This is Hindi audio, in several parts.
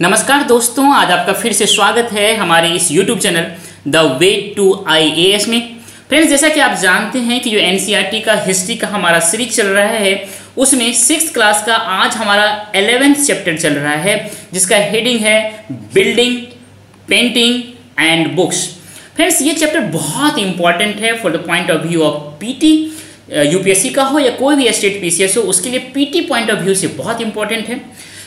नमस्कार दोस्तों, आज आपका फिर से स्वागत है हमारे इस YouTube channel the way to I A S में। फ्रेंड्स जैसा कि आप जानते हैं कि जो एन का हिस्ट्री का हमारा सीरीज़ चल रहा है, उसमें सिक्स क्लास का आज हमारा एलेवेंथ चैप्टर चल रहा है, जिसका हेडिंग है building painting and books friends ये चैप्टर बहुत इंपॉर्टेंट है for the point of view of PT UPSC का हो या कोई भी स्टेट पीसीएस हो, उसके लिए पीटी पॉइंट ऑफ़ व्यू से बहुत इंपॉर्टेंट है।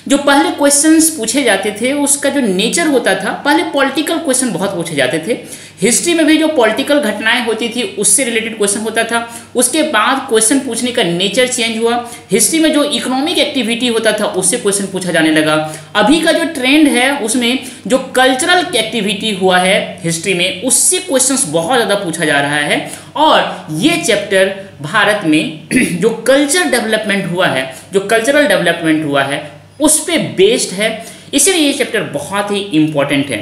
जो पहले क्वेश्चंस पूछे जाते थे, उसका जो नेचर होता था, पहले पॉलिटिकल क्वेश्चन बहुत पूछे जाते थे। हिस्ट्री में भी जो पॉलिटिकल घटनाएँ होती थी, उससे रिलेटेड क्वेश्चन होता था। उसके बाद क्वेश्चन पूछने का नेचर चेंज हुआ। हिस्ट्री में जो इकोनॉमिक एक्टिविटी होता था, उससे क्वेश्चन पूछा जाने लगा। अभी का जो ट्रेंड है, उसमें जो कल्चरल एक्टिविटी हुआ है हिस्ट्री में, उससे क्वेश्चन बहुत ज़्यादा पूछा जा रहा है। और ये चैप्टर भारत में जो कल्चर डेवलपमेंट हुआ है, जो कल्चरल डेवलपमेंट हुआ है उस पर बेस्ड है। इसलिए ये चैप्टर बहुत ही इंपॉर्टेंट है।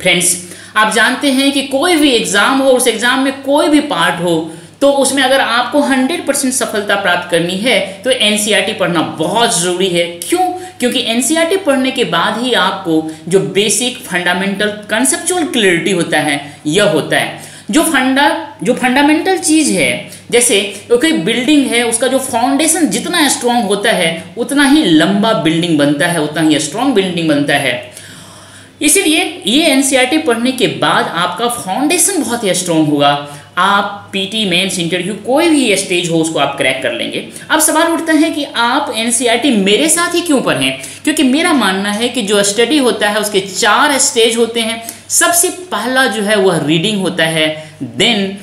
फ्रेंड्स आप जानते हैं कि कोई भी एग्ज़ाम हो, उस एग्ज़ाम में कोई भी पार्ट हो तो उसमें अगर आपको 100 परसेंट सफलता प्राप्त करनी है तो एन e पढ़ना बहुत ज़रूरी है। क्यों? क्योंकि एन e पढ़ने के बाद ही आपको जो बेसिक फंडामेंटल कंसेप्चुअल क्लियरिटी होता है, यह होता है। जो फंडा जो फंडामेंटल चीज़ है जैसे कोई बिल्डिंग है, उसका जो फाउंडेशन जितना स्ट्रांग होता है, उतना ही लंबा बिल्डिंग बनता है, उतना ही स्ट्रांग बिल्डिंग बनता है। इसीलिए ये एनसीईआरटी e पढ़ने के बाद आपका फाउंडेशन बहुत ही स्ट्रांग होगा। आप पीटी मेंस इंटरव्यू कोई भी स्टेज हो, उसको आप क्रैक कर लेंगे। अब सवाल उठता है कि आप एनसीईआरटी e मेरे साथ ही क्यों पढ़ें? क्योंकि मेरा मानना है कि जो स्टडी होता है, उसके चार स्टेज होते हैं। सबसे पहला जो है, वह रीडिंग होता है। देन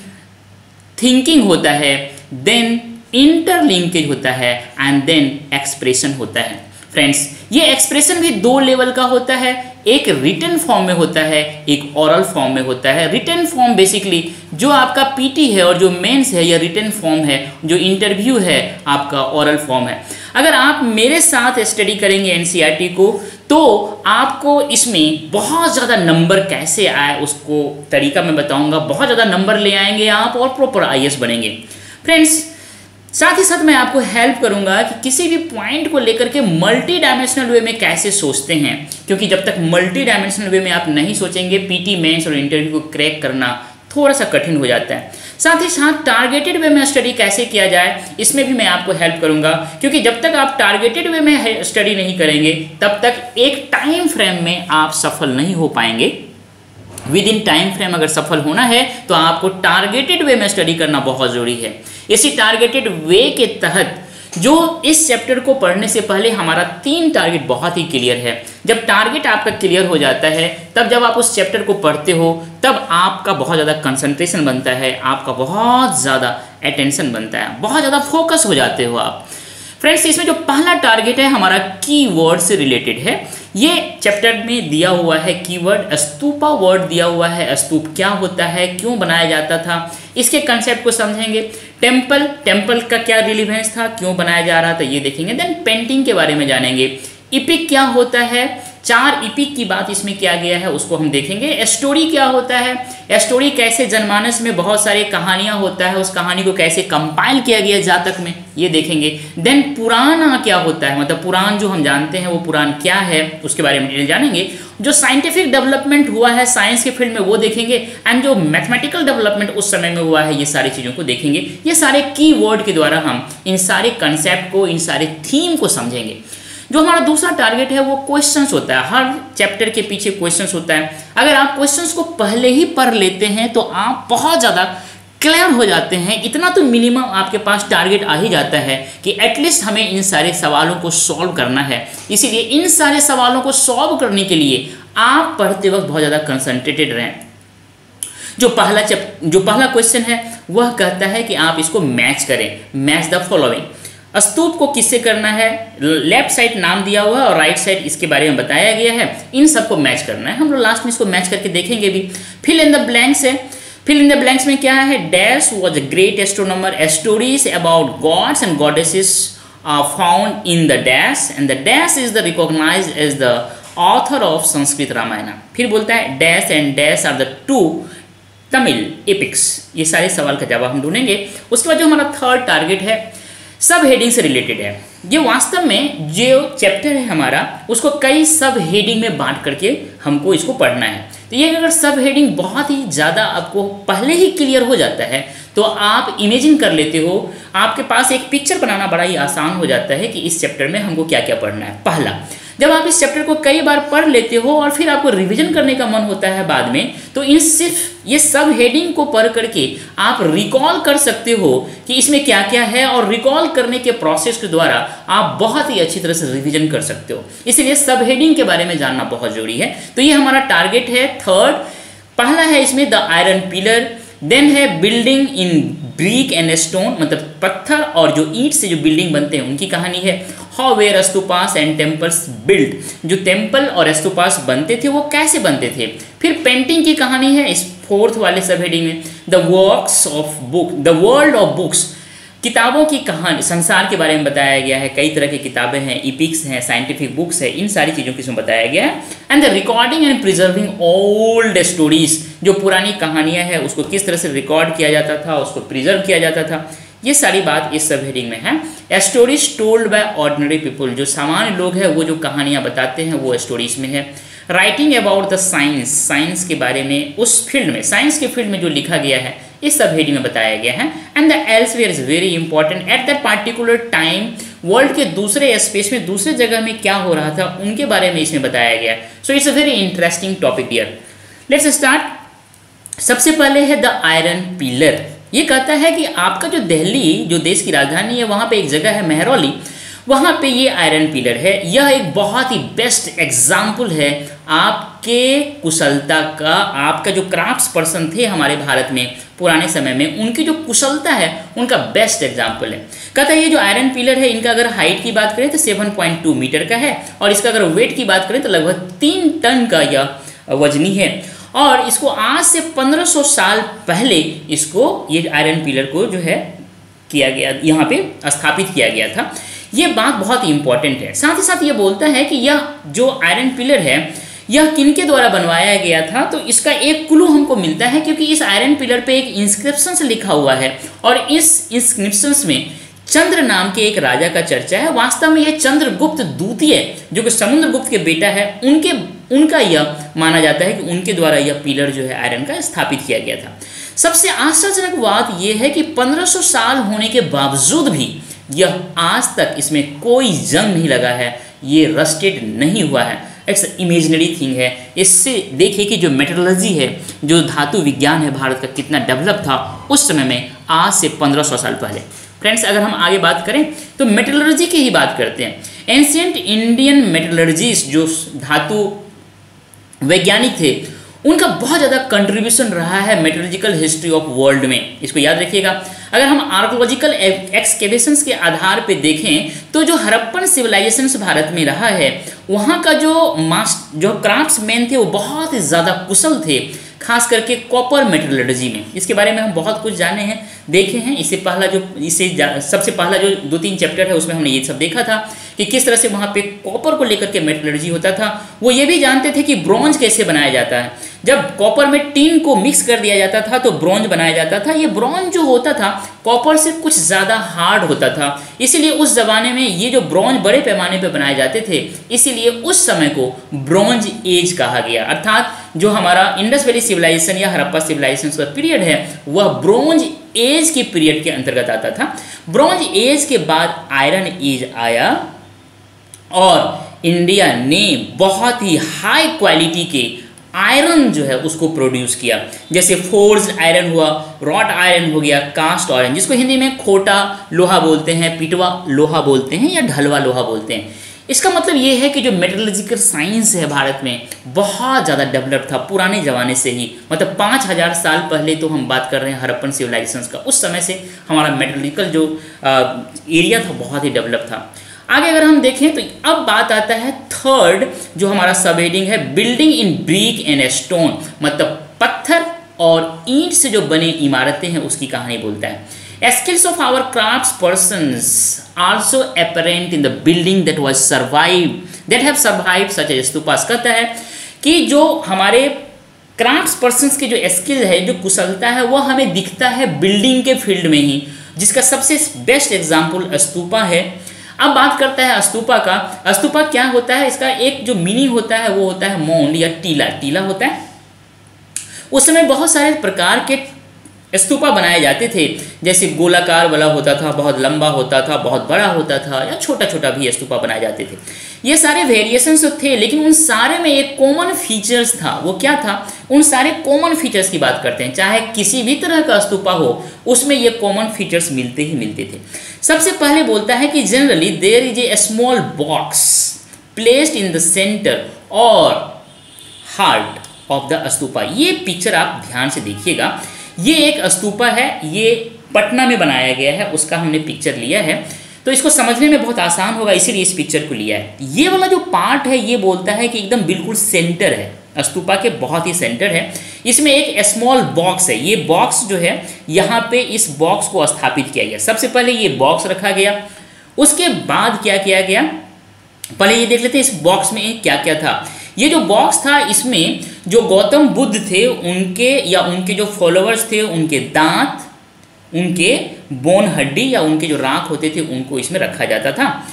थिंकिंग होता है देन इंटरलिंकेज होता है एंड देन एक्सप्रेशन होता है। फ्रेंड्स ये एक्सप्रेशन भी दो लेवल का होता है। एक रिटर्न फॉर्म में होता है, एक ओरल फॉर्म में होता है। रिटर्न फॉर्म बेसिकली जो आपका पीटी है और जो मेंस है, या रिटर्न फॉर्म है, जो इंटरव्यू है, आपका ओरल फॉर्म है। अगर आप मेरे साथ स्टडी करेंगे एनसीईआरटी e को तो आपको इसमें बहुत ज़्यादा नंबर कैसे आए, उसको तरीका मैं बताऊँगा। बहुत ज़्यादा नंबर ले आएँगे आप और प्रॉपर आई बनेंगे। फ्रेंड्स साथ ही साथ मैं आपको हेल्प करूँगा कि किसी भी पॉइंट को लेकर के मल्टी डायमेंशनल वे में कैसे सोचते हैं। क्योंकि जब तक मल्टी डायमेंशनल वे में आप नहीं सोचेंगे पीटी मेंस और इंटरव्यू को क्रैक करना थोड़ा सा कठिन हो जाता है। साथ ही साथ टारगेटेड वे में स्टडी कैसे किया जाए, इसमें भी मैं आपको हेल्प करूँगा। क्योंकि जब तक आप टारगेटेड वे में स्टडी नहीं करेंगे, तब तक एक टाइम फ्रेम में आप सफल नहीं हो पाएँगे। विद इन टाइम फ्रेम अगर सफल होना है तो आपको टारगेटेड वे में स्टडी करना बहुत ज़रूरी है। इसी टारगेटेड वे के तहत जो इस चैप्टर को पढ़ने से पहले हमारा तीन टारगेट बहुत ही क्लियर है। जब टारगेट आपका क्लियर हो जाता है, तब जब आप उस चैप्टर को पढ़ते हो, तब आपका बहुत ज़्यादा कंसंट्रेशन बनता है, आपका बहुत ज़्यादा अटेंशन बनता है, बहुत ज़्यादा फोकस हो जाते हो आप। फ्रेंड्स, इसमें जो पहला टारगेट है, हमारा कीवर्ड से रिलेटेड है। ये चैप्टर में दिया हुआ है कीवर्ड अस्तूपा वर्ड दिया हुआ है। अस्तूप क्या होता है, क्यों बनाया जाता था, इसके कंसेप्ट को समझेंगे। टेंपल टेंपल का क्या रिलीवेंस था, क्यों बनाया जा रहा था, ये देखेंगे। देन पेंटिंग के बारे में जानेंगे। इपिक क्या होता है चार इपिक की बात इसमें किया गया है, उसको हम देखेंगे। स्टोरी क्या होता है? स्टोरी कैसे जनमानस में बहुत सारी कहानियाँ होता है, उस कहानी को कैसे कंपाइल किया गया जातक में, ये देखेंगे। देन पुराना क्या होता है? मतलब पुराण जो हम जानते हैं, वो पुराण क्या है, उसके बारे में जानेंगे। जो साइंटिफिक डेवलपमेंट हुआ है साइंस के फ़ील्ड में वो देखेंगे एंड जो मैथमेटिकल डेवलपमेंट उस समय में हुआ है, ये सारी चीज़ों को देखेंगे। ये सारे की वर्ड के द्वारा हम इन सारे कंसेप्ट को, इन सारे थीम को समझेंगे। जो हमारा दूसरा टारगेट है, वो क्वेश्चन होता है। हर चैप्टर के पीछे क्वेश्चन होता है। अगर आप क्वेश्चन को पहले ही पढ़ लेते हैं तो आप बहुत ज़्यादा क्लियर हो जाते हैं। इतना तो मिनिमम आपके पास टारगेट आ ही जाता है कि एटलीस्ट हमें इन सारे सवालों को सॉल्व करना है। इसीलिए इन सारे सवालों को सॉल्व करने के लिए आप पढ़ते वक्त बहुत ज़्यादा कंसंट्रेटेड रहें। जो पहला जो पहला क्वेश्चन है, वह कहता है कि आप इसको मैच करें। मैच द फॉलोइंग स्तूप को किससे करना है? लेफ़्ट साइड नाम दिया हुआ है और राइट साइड इसके बारे में बताया गया है। इन सबको मैच करना है। हम लोग लास्ट में इसको मैच करके देखेंगे भी। फिल इन द ब्लैंक्स है। फिल इन द ब्लैंक्स में क्या है? Dash was a great astronomer stories about gods and goddesses found in the dash and the dash is the recognise as the author of Sanskrit Ramayana फिर बोलता है dash and dash are the two Tamil epics ये सारे सवाल का जवाब हम ढूंढेंगे। उसके बाद जो हमारा थर्ड टारगेट है सब हेडिंग से रिलेटेड है। ये वास्तव में जो चैप्टर है हमारा, उसको कई सब हेडिंग में बांट करके हमको इसको पढ़ना है। तो ये अगर सब हेडिंग बहुत ही ज़्यादा आपको पहले ही क्लियर हो जाता है तो आप इमेजिन कर लेते हो। आपके पास एक पिक्चर बनाना बड़ा ही आसान हो जाता है कि इस चैप्टर में हमको क्या क्या पढ़ना है। पहला जब आप इस चैप्टर को कई बार पढ़ लेते हो और फिर आपको रिवीजन करने का मन होता है बाद में तो इन सिर्फ़ ये सब हेडिंग को पढ़ करके आप रिकॉल कर सकते हो कि इसमें क्या क्या है और रिकॉल करने के प्रोसेस के द्वारा आप बहुत ही अच्छी तरह से रिविजन कर सकते हो। इसलिए सब हेडिंग के बारे में जानना बहुत ज़रूरी है। तो ये हमारा टारगेट है। थर्ड पहला है इसमें द आयरन पिलर देन है building in brick and stone मतलब पत्थर और जो ईंट से जो बिल्डिंग बनते हैं, उनकी कहानी है। How were stupas and temples build जो टेंपल और अस्तुपास बनते थे, वो कैसे बनते थे? फिर पेंटिंग की कहानी है इस फोर्थ वाले सब हेडिंग में। The works of book the world of books किताबों की कहानी, संसार के बारे में बताया गया है। कई तरह की किताबें हैं इपिक्स हैं साइंटिफिक बुक्स है, इन सारी चीज़ों के इसमें बताया गया है। And the recording and preserving old stories जो पुरानी कहानियाँ हैं, उसको किस तरह से रिकॉर्ड किया जाता था, उसको प्रिजर्व किया जाता था। ये सारी बात इस सब हेडिंग में है। Stories told by ordinary people जो सामान्य लोग हैं, वो जो कहानियाँ बताते हैं, वो स्टोरीज में है। Writing about the science science के बारे में, उस फ़ील्ड में साइंस के फ़ील्ड में जो लिखा गया है, इस सब हेडिंग में बताया गया है। And the elsewhere is very important at that particular time world के दूसरे स्पेस में, दूसरे जगह में क्या हो रहा था, उनके बारे में इसमें बताया गया है। So it's a very interesting topic dear let's start सबसे पहले है द आयरन पिलर ये कहता है कि आपका जो दिल्ली, जो देश की राजधानी है, वहाँ पे एक जगह है मेहरौली। वहाँ पे ये आयरन पिलर है। यह एक बहुत ही बेस्ट एग्ज़ाम्पल है आपके कुशलता का, आपका जो क्राफ्ट्स पर्सन थे हमारे भारत में, पुराने समय में, उनकी जो कुशलता है, उनका बेस्ट एग्ज़ाम्पल है। कहता है, ये जो आयरन पिलर है, इनका अगर हाइट की बात करें तो 7.2 मीटर का है और इसका अगर वेट की बात करें तो लगभग तीन टन का यह वजनी है। और इसको आज से 1500 साल पहले इसको ये आयरन पिलर को जो है किया गया, यहाँ पे स्थापित किया गया था। ये बात बहुत ही इंपॉर्टेंट है। साथ ही साथ ये बोलता है कि यह जो आयरन पिलर है, यह किनके द्वारा बनवाया गया था? तो इसका एक क्लू हमको मिलता है क्योंकि इस आयरन पिलर पे एक इंस्क्रिप्शन लिखा हुआ है और इस इंस्क्रिप्शन में चंद्र नाम के एक राजा का चर्चा है। वास्तव में यह चंद्रगुप्त द्वितीय जो कि समुद्रगुप्त के बेटा है। उनके उनका यह माना जाता है कि उनके द्वारा यह पिलर जो है आयरन का स्थापित किया गया था। सबसे आश्चर्यजनक बात यह है कि 1500 साल होने के बावजूद भी यह आज तक इसमें कोई जंग नहीं लगा है, ये रस्टेड नहीं हुआ है। इट्स इमेजनरी थिंग है। इससे देखिए कि जो मेटरोलॉजी है, जो धातु विज्ञान है भारत का कितना डेवलप था, उस समय में आज से 1500 साल पहले। फ्रेंड्स अगर हम आगे बात करें तो मेटलर्जी की ही बात करते हैं। एंशियंट इंडियन मेटलर्जिस्ट जो धातु वैज्ञानिक थे। उनका बहुत ज़्यादा कंट्रीब्यूशन रहा है मेटोलॉजिकल हिस्ट्री ऑफ़ वर्ल्ड में। इसको याद रखिएगा। अगर हम आर्कोलॉजिकल एक्सकेवेशंस के आधार पर देखें तो जो हरप्पन सिविलाइजेशन भारत में रहा है, वहाँ का जो मास्ट जो क्राफ्ट मैन थे, वो बहुत ज़्यादा कुशल थे, खास करके कॉपर मेटलर्जी में। इसके बारे में हम बहुत कुछ जाने हैं, देखे हैं। इससे पहला जो इसे सबसे पहला जो दो तीन चैप्टर है, उसमें हमने ये सब देखा था। कि किस तरह से वहाँ पे कॉपर को लेकर के मेटलर्जी होता था, वो ये भी जानते थे कि ब्रॉन्ज कैसे बनाया जाता है। जब कॉपर में टीन को मिक्स कर दिया जाता था तो ब्रॉन्ज बनाया जाता था। ये ब्रॉन्ज जो होता था कॉपर से कुछ ज़्यादा हार्ड होता था। इसीलिए उस ज़माने में ये जो ब्रॉन्ज बड़े पैमाने पर बनाए जाते थे, इसीलिए उस समय को ब्रॉन्ज एज कहा गया। अर्थात जो हमारा इंडस वैली सिविलाइजेशन या हरप्पा सिविलाइजेशन का पीरियड है, वह ब्रॉन्ज एज के पीरियड के अंतर्गत आता था। ब्रॉन्ज एज के बाद आयरन एज आया। और इंडिया ने बहुत ही हाई क्वालिटी के आयरन जो है उसको प्रोड्यूस किया। जैसे फोर्स आयरन हुआ रॉट आयरन हो गया कास्ट आयरन जिसको हिंदी में खोटा लोहा बोलते हैं, पिटवा लोहा बोलते हैं या ढलवा लोहा बोलते हैं। इसका मतलब ये है कि जो मेटरोलॉजिकल साइंस है भारत में, बहुत ज़्यादा डेवलप था पुराने ज़माने से ही। मतलब पाँच हज़ार साल पहले तो हम बात कर रहे हैं हरप्पन सिविलाइजेशन का। उस समय से हमारा मेटरोलॉजिकल जो एरिया था, बहुत ही डेवलप था। आगे अगर हम देखें तो अब बात आता है थर्ड जो हमारा सब हेडिंग है building in brick and stone मतलब पत्थर और ईंट से जो बने इमारतें हैं, उसकी कहानी बोलता है। Skills of our craft person also apparent in the building that was survive that have survive such as कहता है कि जो हमारे क्राफ्ट पर्सन के जो स्किल है, जो कुशलता है, वह हमें दिखता है बिल्डिंग के फ़ील्ड में ही। जिसका सबसे बेस्ट एग्ज़ाम्पल स्तूपा है। अब बात करता है अस्तूपा का। अस्तूपा क्या होता है? इसका एक जो मिनी होता है, वो होता है मौंड या टीला। टीला होता है। उस समय बहुत सारे प्रकार के स्तूपा बनाए जाते थे। जैसे गोलाकार वाला होता था, बहुत लंबा होता था, बहुत बड़ा होता था या छोटा छोटा भी स्तूपा बनाए जाते थे। ये सारे वेरिएशंस तो थे, लेकिन उन सारे में एक कॉमन फीचर्स था। वो क्या था? उन सारे कॉमन फीचर्स की बात करते हैं। चाहे किसी भी तरह का स्तूपा हो, उसमें ये कॉमन फीचर्स मिलते ही मिलते थे। सबसे पहले बोलता है कि generally there is a small box placed in the centre और हार्ट ऑफ़ द स्तूपा। ये पिक्चर आप ध्यान से देखिएगा। ये एक स्तूपा है, ये पटना में बनाया गया है, उसका हमने पिक्चर लिया है। तो इसको समझने में बहुत आसान होगा, इसीलिए इस पिक्चर को लिया है। ये वाला जो पार्ट है, ये बोलता है कि एकदम बिल्कुल सेंटर है। स्तूपा के बहुत ही सेंटर है। इसमें एक स्मॉल बॉक्स है। ये बॉक्स जो है, यहाँ पे इस बॉक्स को स्थापित किया गया। सबसे पहले ये बॉक्स रखा गया। उसके बाद क्या किया गया? पहले ये देख लेते हैं इस बॉक्स में क्या क्या था। ये जो बॉक्स था, इसमें जो गौतम बुद्ध थे, उनके या उनके जो फॉलोअर्स थे, उनके दांत, उनके बोन हड्डी या उनके जो राख होते थे, उनको इसमें रखा जाता था।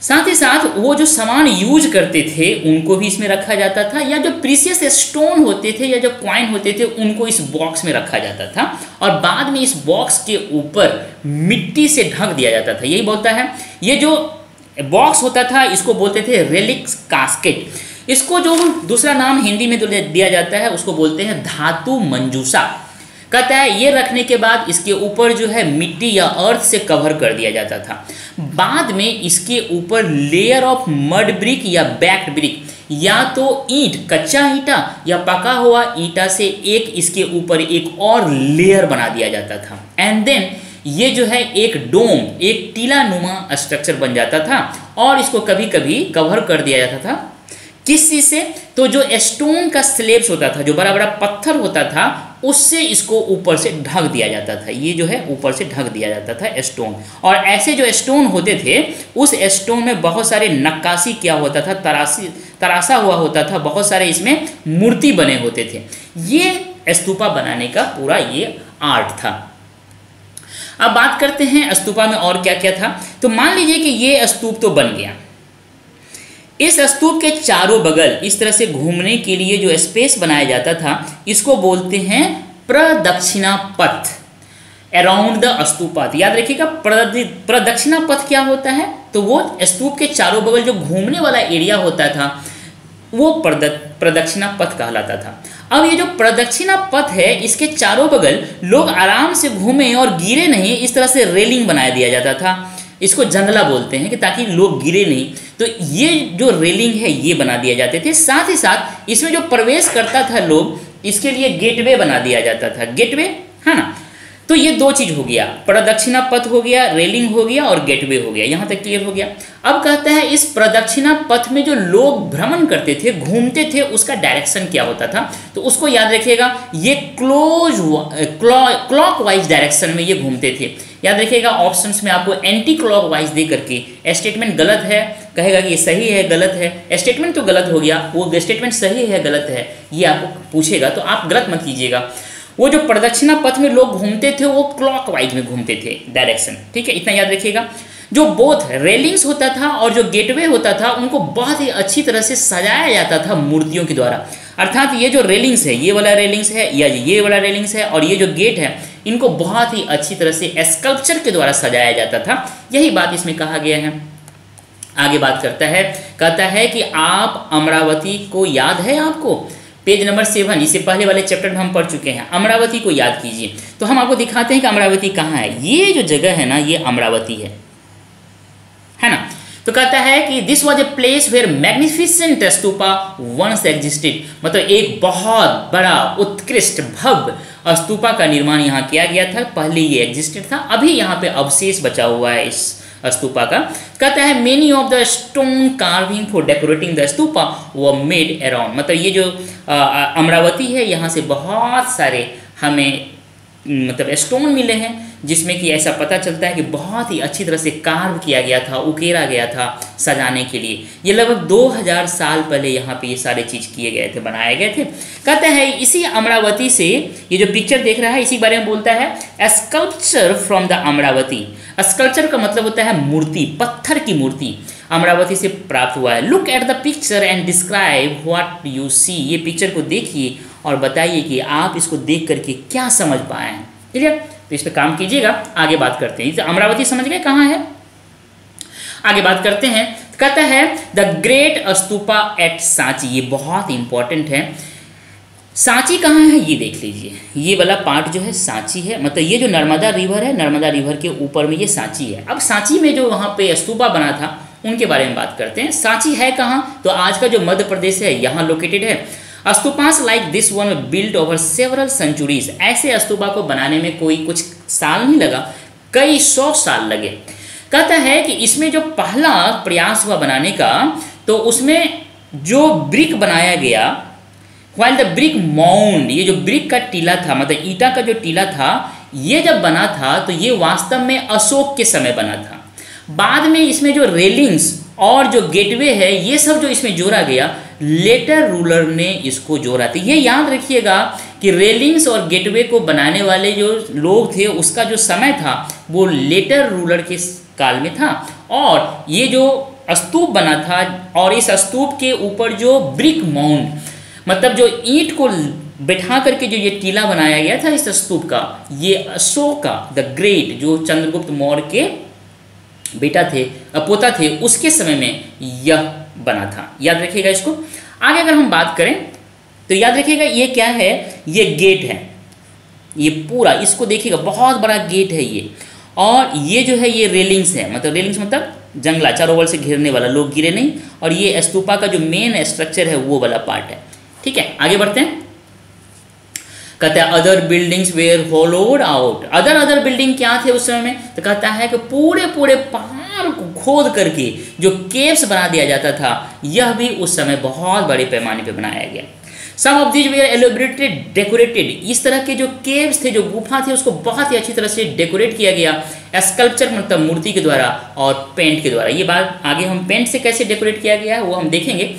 साथ ही साथ, वो जो सामान यूज़ करते थे, उनको भी इसमें रखा जाता था, या जो प्रीसियस स्टोन होते थे, या जो क्वाइन होते थे, उनको इस बॉक्स में रखा जाता था। और बाद में इस बॉक्स के ऊपर मिट्टी से ढक दिया जाता था। यही बोलता है, ये जो बॉक्स होता था, इसको बोलते थे रेलिक्स कास्केट इसको जो दूसरा नाम हिंदी में दिया जाता है, उसको बोलते हैं धातु मंजूसा। कहता है, ये रखने के बाद इसके ऊपर जो है मिट्टी या अर्थ से कवर कर दिया जाता था। बाद में इसके ऊपर लेयर ऑफ़ मड ब्रिक या बैक्ड ब्रिक या तो ईंट, कच्चा ईटा या पका हुआ ईटा से एक इसके ऊपर एक और लेयर बना दिया जाता था। एंड देन ये जो है एक डोम एक टीला नुमा स्ट्रक्चर बन जाता था और इसको कभी कभी कवर कर दिया जाता था। किस चीज़ से? तो जो स्टोन का स्लेब्स होता था, जो बड़ा बड़ा पत्थर होता था, उससे इसको ऊपर से ढक दिया जाता था। ये जो है, ऊपर से ढक दिया जाता था स्टोन और ऐसे जो स्टोन होते थे, उस स्टोन में बहुत सारे नक्काशी किया होता था तरासी तरासा हुआ होता था, बहुत सारे इसमें मूर्ति बने होते थे। ये स्तूपा बनाने का पूरा ये आर्ट था। अब बात करते हैं स्तूपा में और क्या क्या था। तो मान लीजिए कि ये स्तूप तो बन गया। इस स्तूप के चारों बगल, इस तरह से घूमने के लिए जो स्पेस बनाया जाता था, इसको बोलते हैं प्रदक्षिणा पथ अराउंड द स्तूपात याद रखिएगा प्रदक्षिणा पथ क्या होता है? तो वो स्तूप के चारों बगल जो घूमने वाला एरिया होता था, वो प्रदक्षिणा पथ कहलाता था। अब ये जो प्रदक्षिणा पथ है, इसके चारों बगल लोग आराम से घूमे और गिरे नहीं, इस तरह से रेलिंग बनाया दिया जाता था। इसको जंगला बोलते हैं कि ताकि लोग गिरे नहीं। तो ये जो रेलिंग है, ये बना दिया जाते थे। साथ ही साथ इसमें जो प्रवेश करता था लोग, इसके लिए गेटवे बना दिया जाता था। गेटवे? है ना। तो ये दो चीज़ हो गया। प्रदक्षिणा पथ हो गया, रेलिंग हो गया और गेटवे हो गया। यहाँ तक क्लियर हो गया। अब कहता है, इस प्रदक्षिणा पथ में जो लोग भ्रमण करते थे, घूमते थे, उसका डायरेक्शन क्या होता था? तो उसको याद रखिएगा, ये क्लोज क्लॉक वाइज डायरेक्शन में ये घूमते थे। याद रखिएगा ऑप्शंस में आपको एंटी क्लॉक वाइज दे करके स्टेटमेंट गलत है, कहेगा कि ये सही है, गलत है। स्टेटमेंट तो गलत हो गया, वो स्टेटमेंट सही है, गलत है, ये आपको पूछेगा तो आप गलत मत कीजिएगा। वो जो प्रदक्षिणा पथ में लोग घूमते थे, वो क्लॉक वाइज में घूमते थे डायरेक्शन ठीक है, इतना याद रखिएगा। जो बोथ रेलिंग्स होता था और जो गेटवे होता था, उनको बहुत ही अच्छी तरह से सजाया जाता था मूर्तियों के द्वारा। अर्थात ये जो रेलिंग्स है, ये वाला रेलिंग्स है, या ये वाला रेलिंग्स है, और ये जो गेट है इनको बहुत ही अच्छी तरह से स्कल्पचर के द्वारा सजाया जाता था। यही बात इसमें कहा गया है। आगे बात करता है, कहता है कि आप अमरावती को याद है आपको? पेज नंबर सेवन इससे पहले वाले चैप्टर में हम पढ़ चुके हैं। अमरावती को याद कीजिए। तो हम आपको दिखाते हैं कि अमरावती कहाँ है। ये जो जगह है ना, ये अमरावती है। है ना? तो कहता है कि this was a place where magnificent stupa once existed मतलब एक बहुत बड़ा उत्कृष्ट भव्य स्तूपा का निर्माण यहाँ किया गया था, पहले ये एग्जिस्टेड था, अभी यहाँ पे अवशेष बचा हुआ है इस स्तूपा का। कहता है many of the stone carving for decorating the stupa वो मेड अराउंड मतलब ये जो अमरावती है, यहाँ से बहुत सारे हमें मतलब स्टोन मिले हैं, जिसमें कि ऐसा पता चलता है कि बहुत ही अच्छी तरह से कार्व किया गया था, उकेरा गया था सजाने के लिए। ये लगभग 2000 साल पहले यहाँ पे ये सारे चीज़ किए गए थे, बनाए गए थे। कहते हैं, इसी अमरावती से ये जो पिक्चर देख रहा है, इसी बारे में बोलता है sculpture from the Amaravati sculpture का मतलब होता है मूर्ति, पत्थर की मूर्ति। अमरावती से प्राप्त हुआ है। Look at the picture and describe what you see ये पिक्चर को देखिए और बताइए कि आप इसको देख करके क्या समझ पाए हैं। क्लियर तो इस पर काम कीजिएगा। आगे बात करते हैं। अमरावती समझ गए? कहाँ है? आगे बात करते हैं। कहता है, the great stupa at Sanchi. ये बहुत इंपॉर्टेंट है। सांची कहाँ है? ये देख लीजिए। ये वाला पार्ट जो है, सांची है। मतलब ये जो नर्मदा रिवर है, नर्मदा रिवर के ऊपर में ये सांची है। अब सांची में जो वहाँ पे स्तूपा बना था, उनके बारे में बात करते हैं। सांची है कहाँ? तो आज का जो मध्य प्रदेश है, यहाँ लोकेटेड है। Stupas like this one build over several centuries ऐसे स्तूपा को बनाने में कोई कुछ साल नहीं लगा, कई सौ साल लगे। कहता है कि इसमें जो पहला प्रयास हुआ बनाने का तो उसमें जो ब्रिक बनाया गया वाइल द ब्रिक माउंड ये जो ब्रिक का टीला था मतलब ईटा का जो टीला था, ये जब बना था तो ये वास्तव में अशोक के समय बना था। बाद में इसमें जो रेलिंग्स और जो गेटवे है, ये सब जो इसमें जोड़ा गया, लेटर रूलर ने इसको जोड़ा। तो ये याद रखिएगा कि रेलिंग्स और गेटवे को बनाने वाले जो लोग थे, उसका जो समय था, वो लेटर रूलर के काल में था। और ये जो स्तूप बना था, और इस स्तूप के ऊपर जो ब्रिक माउंड मतलब जो ईंट को बैठा करके जो ये टीला बनाया गया था इस स्तूप का, ये अशोका, द ग्रेट, जो चंद्रगुप्त मौर्य के बेटा थे पोता थे, उसके समय में यह बना था। याद रखिएगा इसको। आगे अगर हम बात करें तो याद रखिएगा ये क्या है? ये गेट है। ये पूरा, इसको देखिएगा, बहुत बड़ा गेट है ये। और ये जो है, ये रेलिंग्स है। मतलब रेलिंग्स मतलब जंगला, चारों ओर से घिरने वाला, लोग गिरे नहीं। और ये स्तूपा का जो मेन स्ट्रक्चर है, वो वाला पार्ट है। ठीक है, आगे बढ़ते हैं। कहता है other buildings were hollowed out other other building क्या थे उस समय में? तो कहता है कि पूरे पूरे पहाड़ को खोद करके जो केव्स बना दिया जाता था, यह भी उस समय बहुत बड़े पैमाने पे बनाया गया। Some of these were elaborated decorated इस तरह के जो केव्स थे, जो गुफा थे, उसको बहुत ही अच्छी तरह से डेकोरेट किया गया स्कल्पचर मतलब मूर्ति के द्वारा और पेंट के द्वारा। ये बात आगे हम पेंट से कैसे डेकोरेट किया गया वो हम देखेंगे।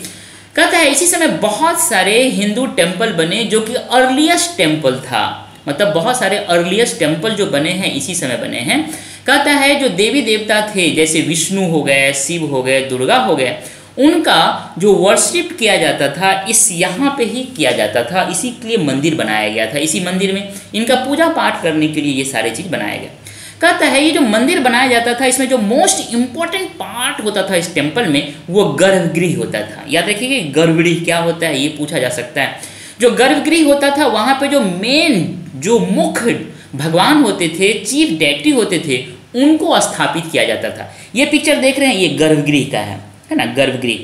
कहता है, इसी समय बहुत सारे हिंदू टेंपल बने जो कि अर्लीस्ट टेंपल था। मतलब बहुत सारे अर्लीस्ट टेंपल जो बने हैं, इसी समय बने हैं। कहता है, जो देवी देवता थे, जैसे विष्णु हो गए, शिव हो गए, दुर्गा हो गए, उनका जो वर्शिप किया जाता था, इस यहाँ पे ही किया जाता था। इसी के लिए मंदिर बनाया गया था। इसी मंदिर में इनका पूजा पाठ करने के लिए ये सारे चीज़ बनाया गया कहता है, ये जो मंदिर बनाया जाता था, इसमें जो मोस्ट इंपॉर्टेंट पार्ट होता था इस टेंपल में, वो गर्भगृह होता था। याद रखिए गर्भगृह क्या होता है, ये पूछा जा सकता है। जो गर्भगृह होता था, वहाँ पे जो मेन जो मुख्य भगवान होते थे चीफ डेटी होते थे, उनको स्थापित किया जाता था। ये पिक्चर देख रहे हैं, ये गर्भगृह का है है ना, गर्भगृह।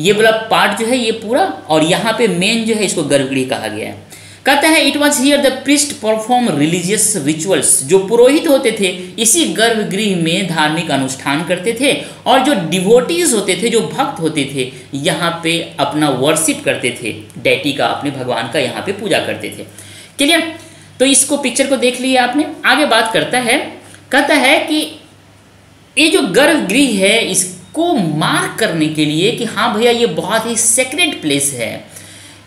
ये वाला पार्ट जो है, ये पूरा, और यहाँ पे मेन जो है, इसको गर्भगृह कहा गया है। कहता है it was here the priest perform religious rituals जो पुरोहित होते थे, इसी गर्भगृह में धार्मिक अनुष्ठान करते थे और जो डिवोटीज होते थे, जो भक्त होते थे, यहाँ पे अपना वर्शिप करते थे। डैटी का, अपने भगवान का यहाँ पे पूजा करते थे। क्लियर तो इसको पिक्चर को देख लिया आपने। आगे बात करता है, कहता है कि ये जो गर्भगृह है, इसको मार्क करने के लिए कि हाँ भैया, ये बहुत ही सेक्रेट प्लेस है।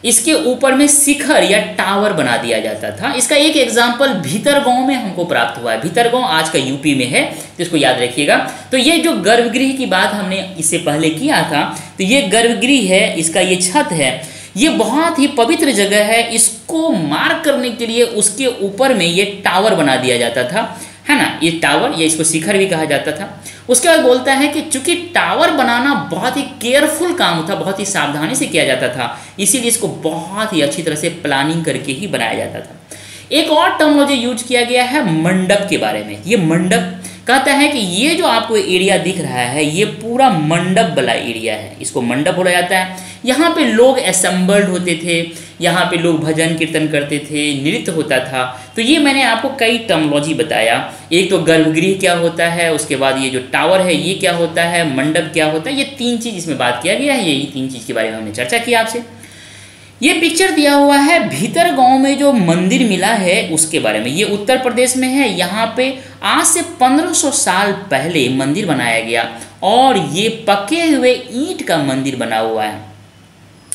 इसके ऊपर में शिखर या टावर बना दिया जाता था। इसका एक एग्ज़ाम्पल भीतर गाँव में हमको प्राप्त हुआ है। भीतर गाँव आज का यूपी में है तो इसको याद रखिएगा। तो ये जो गर्भगृह की बात हमने इससे पहले किया था तो ये गर्भगृह है, इसका ये छत है। ये बहुत ही पवित्र जगह है। इसको मार्क करने के लिए उसके ऊपर में ये टावर बना दिया जाता था। है ना? ये टावर या इसको शिखर भी कहा जाता था। उसके बाद बोलता है कि चूँकि टावर बनाना बहुत ही केयरफुल काम था, बहुत ही सावधानी से किया जाता था, इसीलिए इसको बहुत ही अच्छी तरह से प्लानिंग करके ही बनाया जाता था। एक और टर्मोलॉजी यूज़ किया गया है मंडप के बारे में। ये मंडप कहता है कि ये जो आपको एरिया दिख रहा है, ये पूरा मंडप वाला एरिया है। इसको मंडप बोला जाता है। यहाँ पे लोग असम्बल्ड होते थे, यहाँ पे लोग भजन कीर्तन करते थे, नृत्य होता था। तो ये मैंने आपको कई टर्मोलॉजी बताया। एक तो गर्भगृह क्या होता है, उसके बाद ये जो टावर है, ये क्या होता है, मंडप क्या होता है, ये तीन चीज़ इसमें बात किया गया है, यही तीन चीज़ के बारे में हमने चर्चा की आपसे। ये पिक्चर दिया हुआ है भीतर गाँव में जो मंदिर मिला है, उसके बारे में। ये उत्तर प्रदेश में है, यहाँ पे आज से 1500 साल पहले मंदिर बनाया गया और ये पके हुए ईंट का मंदिर बना हुआ है।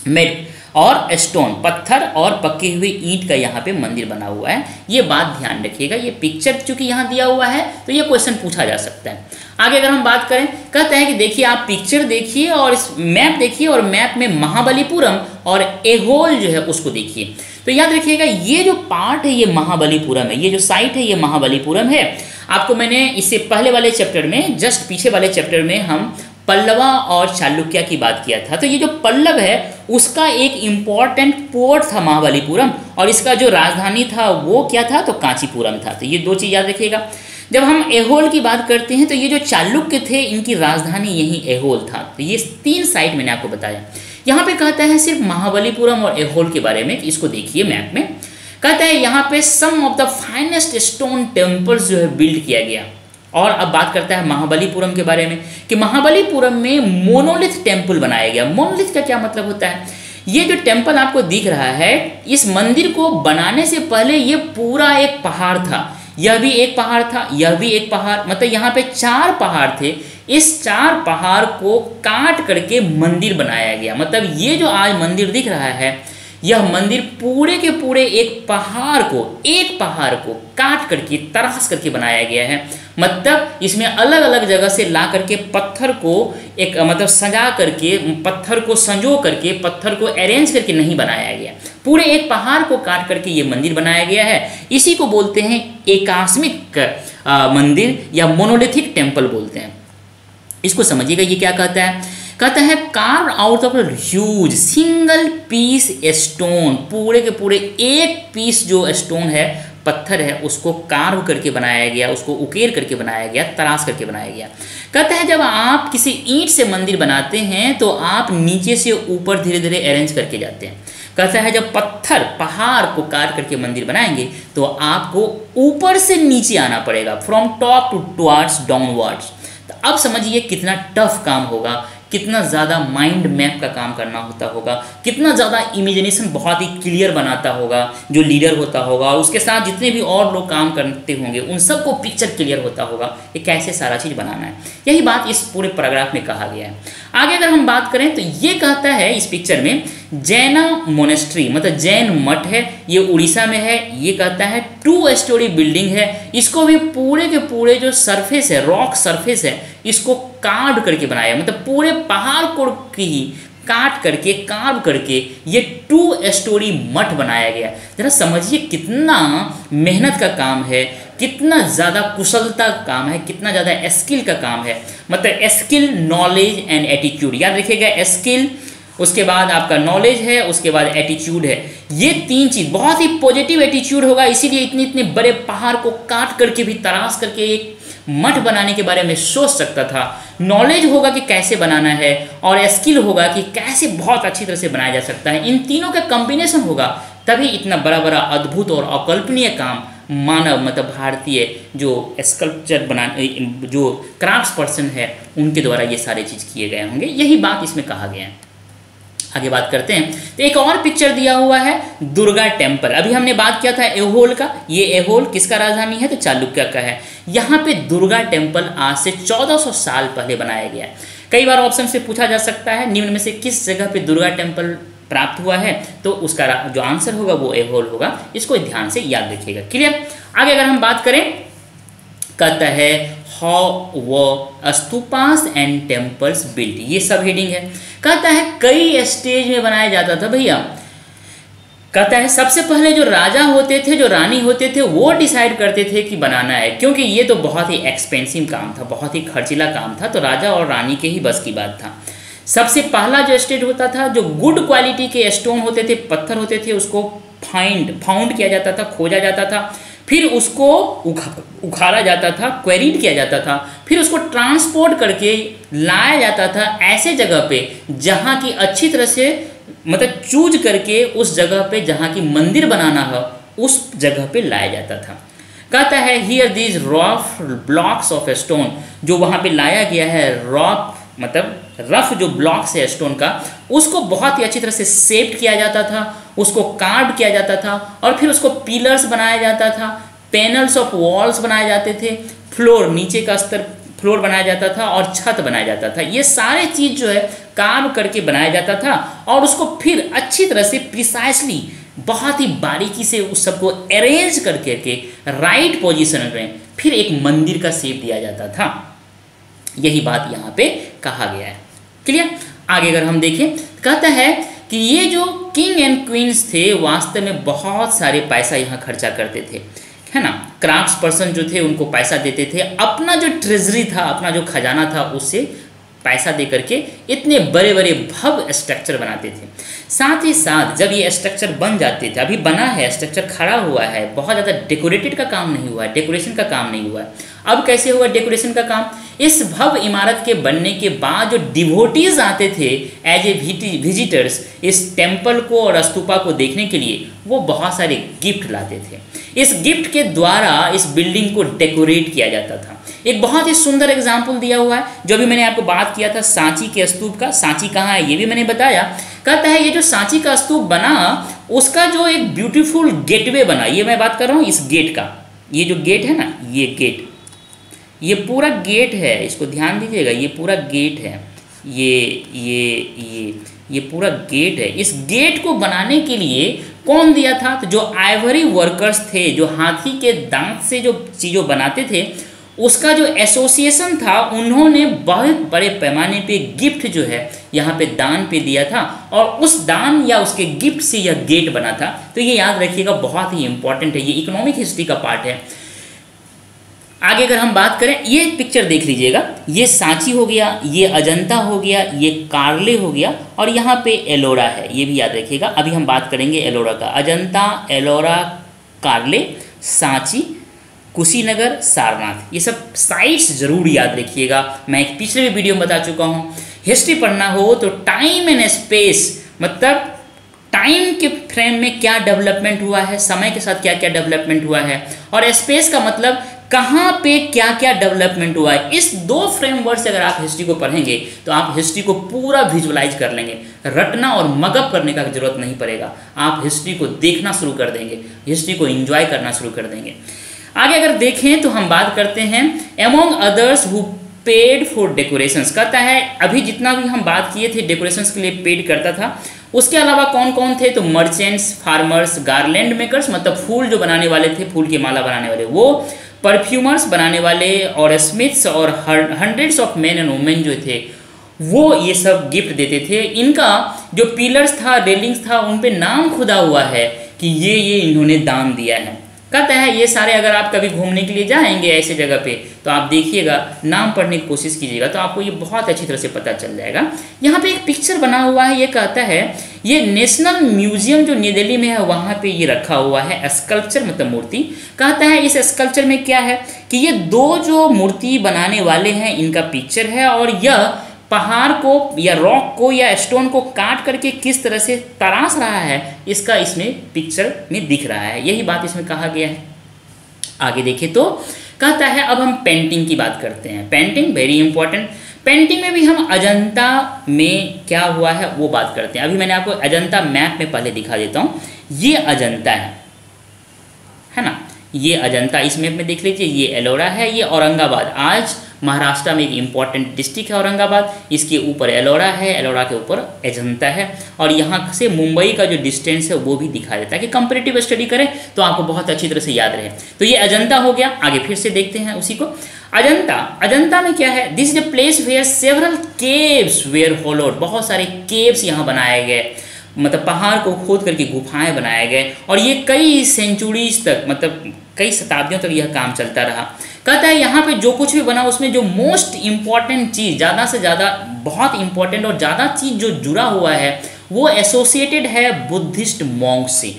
मेड और स्टोन, पत्थर और पके हुए ईंट का यहाँ पे मंदिर बना हुआ है। ये बात ध्यान रखिएगा, ये पिक्चर चूँकि यहाँ दिया हुआ है तो ये क्वेश्चन पूछा जा सकता है। आगे अगर हम बात करें, कहते हैं कि देखिए, आप पिक्चर देखिए और इस मैप देखिए और मैप में महाबलीपुरम और एहोल जो है उसको देखिए। तो याद रखिएगा, ये जो पार्ट है, ये महाबलीपुरम है। ये जो साइट है, ये महाबलीपुरम है। आपको मैंने इससे पहले वाले चैप्टर में जस्ट पीछे वाले चैप्टर में हम पल्लवा और चालुक्य की बात किया था। तो ये जो पल्लव है, उसका एक इंपॉर्टेंट पोर्ट था महाबलीपुरम और इसका जो राजधानी था, वो क्या था? तो कांचीपुरम था। तो ये दो चीज़ याद रखिएगा। जब हम एहोल की बात करते हैं तो ये जो चालुक्य थे, इनकी राजधानी यही एहोल था। तो ये तीन साइड मैंने आपको बताया। यहाँ पे कहता है सिर्फ़ महाबलीपुरम और एहोल के बारे में इसको देखिए मैप में। कहता है यहाँ पे some of the finest stone temples जो है बिल्ड किया गया। और अब बात करता है महाबलीपुरम के बारे में, कि महाबलीपुरम में मोनोलिथ टेंपल बनाया गया। मोनोलिथ का क्या मतलब होता है? ये जो टेंपल आपको दिख रहा है, इस मंदिर को बनाने से पहले ये पूरा एक पहाड़ था। यह भी एक पहाड़ था, यह भी एक पहाड़। मतलब यहाँ पे चार पहाड़ थे। इस चार पहाड़ को काट करके मंदिर बनाया गया। मतलब ये जो आज मंदिर दिख रहा है यह मंदिर पूरे के पूरे एक पहाड़ को, एक पहाड़ को काट करके, तराश करके बनाया गया है। मतलब इसमें अलग अलग जगह से ला करके पत्थर को एक मतलब सजा करके, पत्थर को संजो करके, पत्थर को अरेंज करके नहीं बनाया गया। पूरे एक पहाड़ को काट करके ये मंदिर बनाया गया है। इसी को बोलते हैं एकास्मिक मंदिर या मोनोलिथिक टेंपल बोलते हैं। इसको समझिएगा ये क्या कहता है? कहता है carve out of huge single piece stone पूरे के पूरे एक पीस जो स्टोन है, पत्थर है, उसको कार्व करके बनाया गया, उसको उकेर करके बनाया गया, तराश करके बनाया गया। कहता है, जब आप किसी ईंट से मंदिर बनाते हैं तो आप नीचे से ऊपर धीरे धीरे अरेंज करके जाते हैं। कहता है, जब पत्थर, पहाड़ को काट करके मंदिर बनाएँगे तो आपको ऊपर से नीचे आना पड़ेगा from top to towards downwards तो अब समझिए कितना टफ काम होगा। कितना ज़्यादा माइंड मैप का काम करना होता होगा, कितना ज़्यादा इमेजिनेशन बहुत ही क्लियर बनाता होगा, जो लीडर होता होगा, और उसके साथ जितने भी और लोग काम करते होंगे, उन सबको पिक्चर क्लियर होता होगा कि कैसे सारा चीज़ बनाना है। यही बात इस पूरे पैराग्राफ में कहा गया है। आगे अगर हम बात करें तो ये कहता है इस पिक्चर में, जैना मोनेस्ट्री मतलब जैन मठ है, ये उड़ीसा में है, ये कहता है टू स्टोरी बिल्डिंग है, इसको भी पूरे के पूरे जो सरफेस है रॉक सरफेस है, इसको कार्ड करके बनाया। मतलब पूरे पहाड़ को की काट करके कार्व करके ये टू स्टोरी मठ बनाया गया। जरा समझिए कितना मेहनत का काम है, कितना ज़्यादा कुशलता का काम है, कितना ज़्यादा स्किल का काम है। मतलब स्किल नॉलेज एंड एटीट्यूड याद रखिएगा स्किल उसके बाद आपका नॉलेज है, उसके बाद एटीट्यूड है। ये तीन चीज़, बहुत ही पॉजिटिव एटीट्यूड होगा, इसीलिए इतने इतने बड़े पहाड़ को काट करके भी, तराश करके एक मठ बनाने के बारे में सोच सकता था। नॉलेज होगा कि कैसे बनाना है और स्किल होगा कि कैसे बहुत अच्छी तरह से बनाया जा सकता है। इन तीनों का कॉम्बिनेशन होगा, तभी इतना बड़ा बड़ा अद्भुत और अकल्पनीय काम मानव मतलब भारतीय जो स्कल्पचर बना, जो क्राफ्ट पर्सन है, उनके द्वारा ये सारे चीज़ किए गए होंगे। यही बात इसमें कहा गया है। आगे बात करते हैं। तो एक और पिक्चर दिया हुआ है, दुर्गा टेंपल अभी हमने बात किया था एहोल का। ये एहोल किसका राजधानी है? तो चालुक्य का है। यहाँ पे दुर्गा टेंपल आज से 1400 साल पहले बनाया गया है। कई बार ऑप्शन से पूछा जा सकता है, निम्न में से किस जगह पे दुर्गा टेंपल प्राप्त हुआ है? तो उसका जो आंसर होगा, वो एहोल होगा। इसको ध्यान से याद रखिएगा। क्लियर आगे अगर हम बात करें कहता है हाउ वो स्तूपास एंड टेम्पल्स बिल्ट ये सब हेडिंग है। कहता है, कई स्टेज में बनाया जाता था भैया। कहता है, सबसे पहले जो राजा होते थे, जो रानी होते थे, वो डिसाइड करते थे कि बनाना है। क्योंकि ये तो बहुत ही एक्सपेंसिव काम था, बहुत ही खर्चीला काम था तो राजा और रानी के ही बस की बात था। सबसे पहला जो स्टेज होता था, जो गुड क्वालिटी के स्टोन होते थे, पत्थर होते थे, उसको फाइंड फाउंड किया जाता था, खोजा जाता था। फिर उसको उखा उखाड़ा जाता था क्वेरीड किया जाता था, फिर उसको ट्रांसपोर्ट करके लाया जाता था ऐसे जगह पे जहाँ की अच्छी तरह से मतलब चूज़ करके उस जगह पे जहाँ की मंदिर बनाना हो, उस जगह पे लाया जाता था। कहता है here these rough blocks of stone जो वहाँ पे लाया गया है रॉक मतलब रफ जो ब्लॉक्स है स्टोन का, उसको बहुत ही अच्छी तरह से सेप्ट किया जाता था उसको कार्ड किया जाता था और फिर उसको पिलर्स बनाया जाता था पैनल्स ऑफ़ वॉल्स बनाए जाते थे फ्लोर नीचे का स्तर फ्लोर बनाया जाता था और छत बनाया जाता था। ये सारे चीज़ जो है काम करके बनाया जाता था और उसको फिर अच्छी तरह से प्रिसाइसली बहुत ही बारीकी से उस सबको अरेंज करके के राइट पोजीशन में फिर एक मंदिर का सेप दिया जाता था। यही बात यहाँ पे कहा गया है। क्लियर आगे अगर हम देखें, कहता है कि ये जो किंग एंड क्वींस थे, वास्तव में बहुत सारे पैसा यहाँ खर्चा करते थे, है ना? क्राफ्ट्स पर्सन जो थे, उनको पैसा देते थे। अपना जो ट्रेजरी था, अपना जो खजाना था, उससे पैसा दे करके इतने बड़े बड़े भव्य स्ट्रक्चर बनाते थे। साथ ही साथ, जब ये स्ट्रक्चर बन जाते थे, अभी बना है स्ट्रक्चर खड़ा हुआ है, बहुत ज़्यादा डेकोरेटेड का काम नहीं हुआ है डेकोरेशन का काम नहीं हुआ। है अब कैसे हुआ डेकोरेशन का काम? इस भव इमारत के बनने के बाद जो डिवोटीज आते थे एज ए विजिटर्स इस टेंपल को और अस्तूपा को देखने के लिए, वो बहुत सारे गिफ्ट लाते थे। इस गिफ्ट के द्वारा इस बिल्डिंग को डेकोरेट किया जाता था। एक बहुत ही सुंदर एग्ज़ाम्पल दिया हुआ है, जो भी मैंने आपको बात किया था, सांची के स्तूप का। सांची कहाँ है, ये भी मैंने बताया। कहता है, ये जो सांची का स्तूप बना, उसका जो एक ब्यूटीफुल गेटवे बना, ये मैं बात कर रहा हूँ, इस गेट का। ये जो गेट है ना, ये गेट ये पूरा गेट है, इसको ध्यान दीजिएगा, ये पूरा गेट है, ये ये ये ये पूरा गेट है। इस गेट को बनाने के लिए कौन दिया था? तो जो आइवरी वर्कर्स थे, जो हाथी के दांत से जो चीज़ों बनाते थे, उसका जो एसोसिएशन था, उन्होंने बहुत बड़े पैमाने पे गिफ्ट जो है, यहाँ पे दान पे दिया था, और उस दान या उसके गिफ्ट से यह गेट बना था। तो ये याद रखिएगा, बहुत ही इंपॉर्टेंट है, ये इकोनॉमिक हिस्ट्री का पार्ट है। आगे अगर हम बात करें, ये पिक्चर देख लीजिएगा। ये सांची हो गया, ये अजंता हो गया, ये कार्ले हो गया और यहाँ पे एलोरा है, ये भी याद रखिएगा। अभी हम बात करेंगे एलोरा का। अजंता, एलोरा, कार्ले, सांची, कुशीनगर, सारनाथ। ये सब साइट्स ज़रूर याद रखिएगा। मैं एक पिछले भी वीडियो में बता चुका हूँ। हिस्ट्री पढ़ना हो तो टाइम एंड स्पेस मतलब टाइम के फ्रेम में क्या डेवलपमेंट हुआ है, समय के साथ क्या क्या डेवलपमेंट हुआ है। और स्पेस का मतलब कहाँ पे क्या क्या डेवलपमेंट हुआ है? इस दो फ्रेमवर्क से अगर आप हिस्ट्री को पढ़ेंगे तो आप हिस्ट्री को पूरा विजुअलाइज कर लेंगे। रटना और मगअप करने का ज़रूरत नहीं पड़ेगा। आप हिस्ट्री को देखना शुरू कर देंगे। हिस्ट्री को इंजॉय करना शुरू कर देंगे। आगे अगर देखें तो हम बात करते हैं among others who paid for decorations कहता है, अभी जितना भी हम बात किए थे डेकोरेशंस के लिए पेड करता था, उसके अलावा कौन कौन थे? तो मर्चेंट्स फार्मर्स गार्लैंड मेकर्स मतलब फूल जो बनाने वाले थे, फूल की माला बनाने वाले। वो परफ्यूमर्स बनाने वाले और स्मिथ्स और hundreds of man and women जो थे, वो ये सब गिफ्ट देते थे। इनका जो पिलर्स था रेलिंग्स था उन पे नाम खुदा हुआ है कि ये ये इन्होंने दान दिया है। कहते हैं, ये सारे अगर आप कभी घूमने के लिए जाएँगे ऐसे जगह पे तो आप देखिएगा, नाम पढ़ने की कोशिश कीजिएगा तो आपको ये बहुत अच्छी तरह से पता चल जाएगा। यहाँ पे एक पिक्चर बना हुआ है, ये कहता है, ये नेशनल म्यूज़ियम जो न्यू दिल्ली में है, वहाँ पे ये रखा हुआ है स्कल्पचर मतलब मूर्ति। कहता है, इस स्कल्पचर में क्या है कि ये दो जो मूर्ति बनाने वाले हैं, इनका पिक्चर है और यह पहाड़ को या रॉक को या स्टोन को काट करके किस तरह से तराश रहा है, इसका इसमें पिक्चर में दिख रहा है। यही बात इसमें कहा गया है। आगे देखें तो कहता है, अब हम पेंटिंग की बात करते हैं। पेंटिंग वेरी इंपॉर्टेंट पेंटिंग में भी हम अजंता में क्या हुआ है, वो बात करते हैं। अभी मैंने आपको अजंता मैप में पहले दिखा देता हूँ। ये अजंता है। है ना? ये अजंता इस मैप में देख लीजिए, ये एलोरा है, ये औरंगाबाद। आज महाराष्ट्र में एक इंपॉर्टेंट डिस्ट्रिक्ट है औरंगाबाद। इसके ऊपर एलोरा है, एलोरा के ऊपर अजंता है। और यहाँ से मुंबई का जो डिस्टेंस है, वो भी दिखा देता है कि कंपेरेटिव स्टडी करें तो आपको बहुत अच्छी तरह से याद रहे। तो ये अजंता हो गया, आगे फिर से देखते हैं उसी को। अजंता अजंता में क्या है? This is a place where several caves were hollowed बहुत सारे केव्स यहाँ बनाए गए। मतलब पहाड़ को खोद करके गुफाएँ बनाए गए और ये कई सेंचुरीज तक मतलब कई शताब्दियों तक यह काम चलता रहा। कहता है यहाँ पे जो कुछ भी बना, उसमें जो मोस्ट इंपॉर्टेंट चीज़, ज़्यादा से ज़्यादा बहुत इंपॉर्टेंट और ज़्यादा चीज़ जो जुड़ा हुआ है, वो एसोसिएटेड है बुद्धिस्ट मॉन्ग से।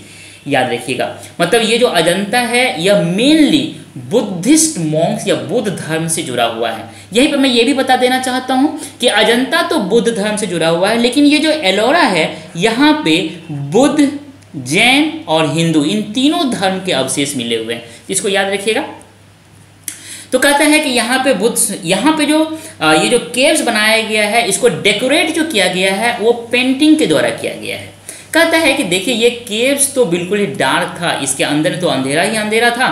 याद रखिएगा। मतलब ये जो अजंता है, यह मेनली बुद्धिस्ट मॉन्क्स या बुद्ध धर्म से जुड़ा हुआ है। यहीं पर मैं ये भी बता देना चाहता हूँ कि अजंता तो बुद्ध धर्म से जुड़ा हुआ है, लेकिन ये जो एलोरा है, यहाँ पे बुद्ध, जैन और हिंदू, इन तीनों धर्म के अवशेष मिले हुए हैं। इसको याद रखिएगा। तो कहता है कि यहाँ पे बुद्ध, यहाँ पे जो ये जो केव्स बनाया गया है, इसको डेकोरेट जो किया गया है, वो पेंटिंग के द्वारा किया गया है। कहता है कि देखिए, ये केव्स तो बिल्कुल ही डार्क था, इसके अंदर तो अंधेरा ही अंधेरा था।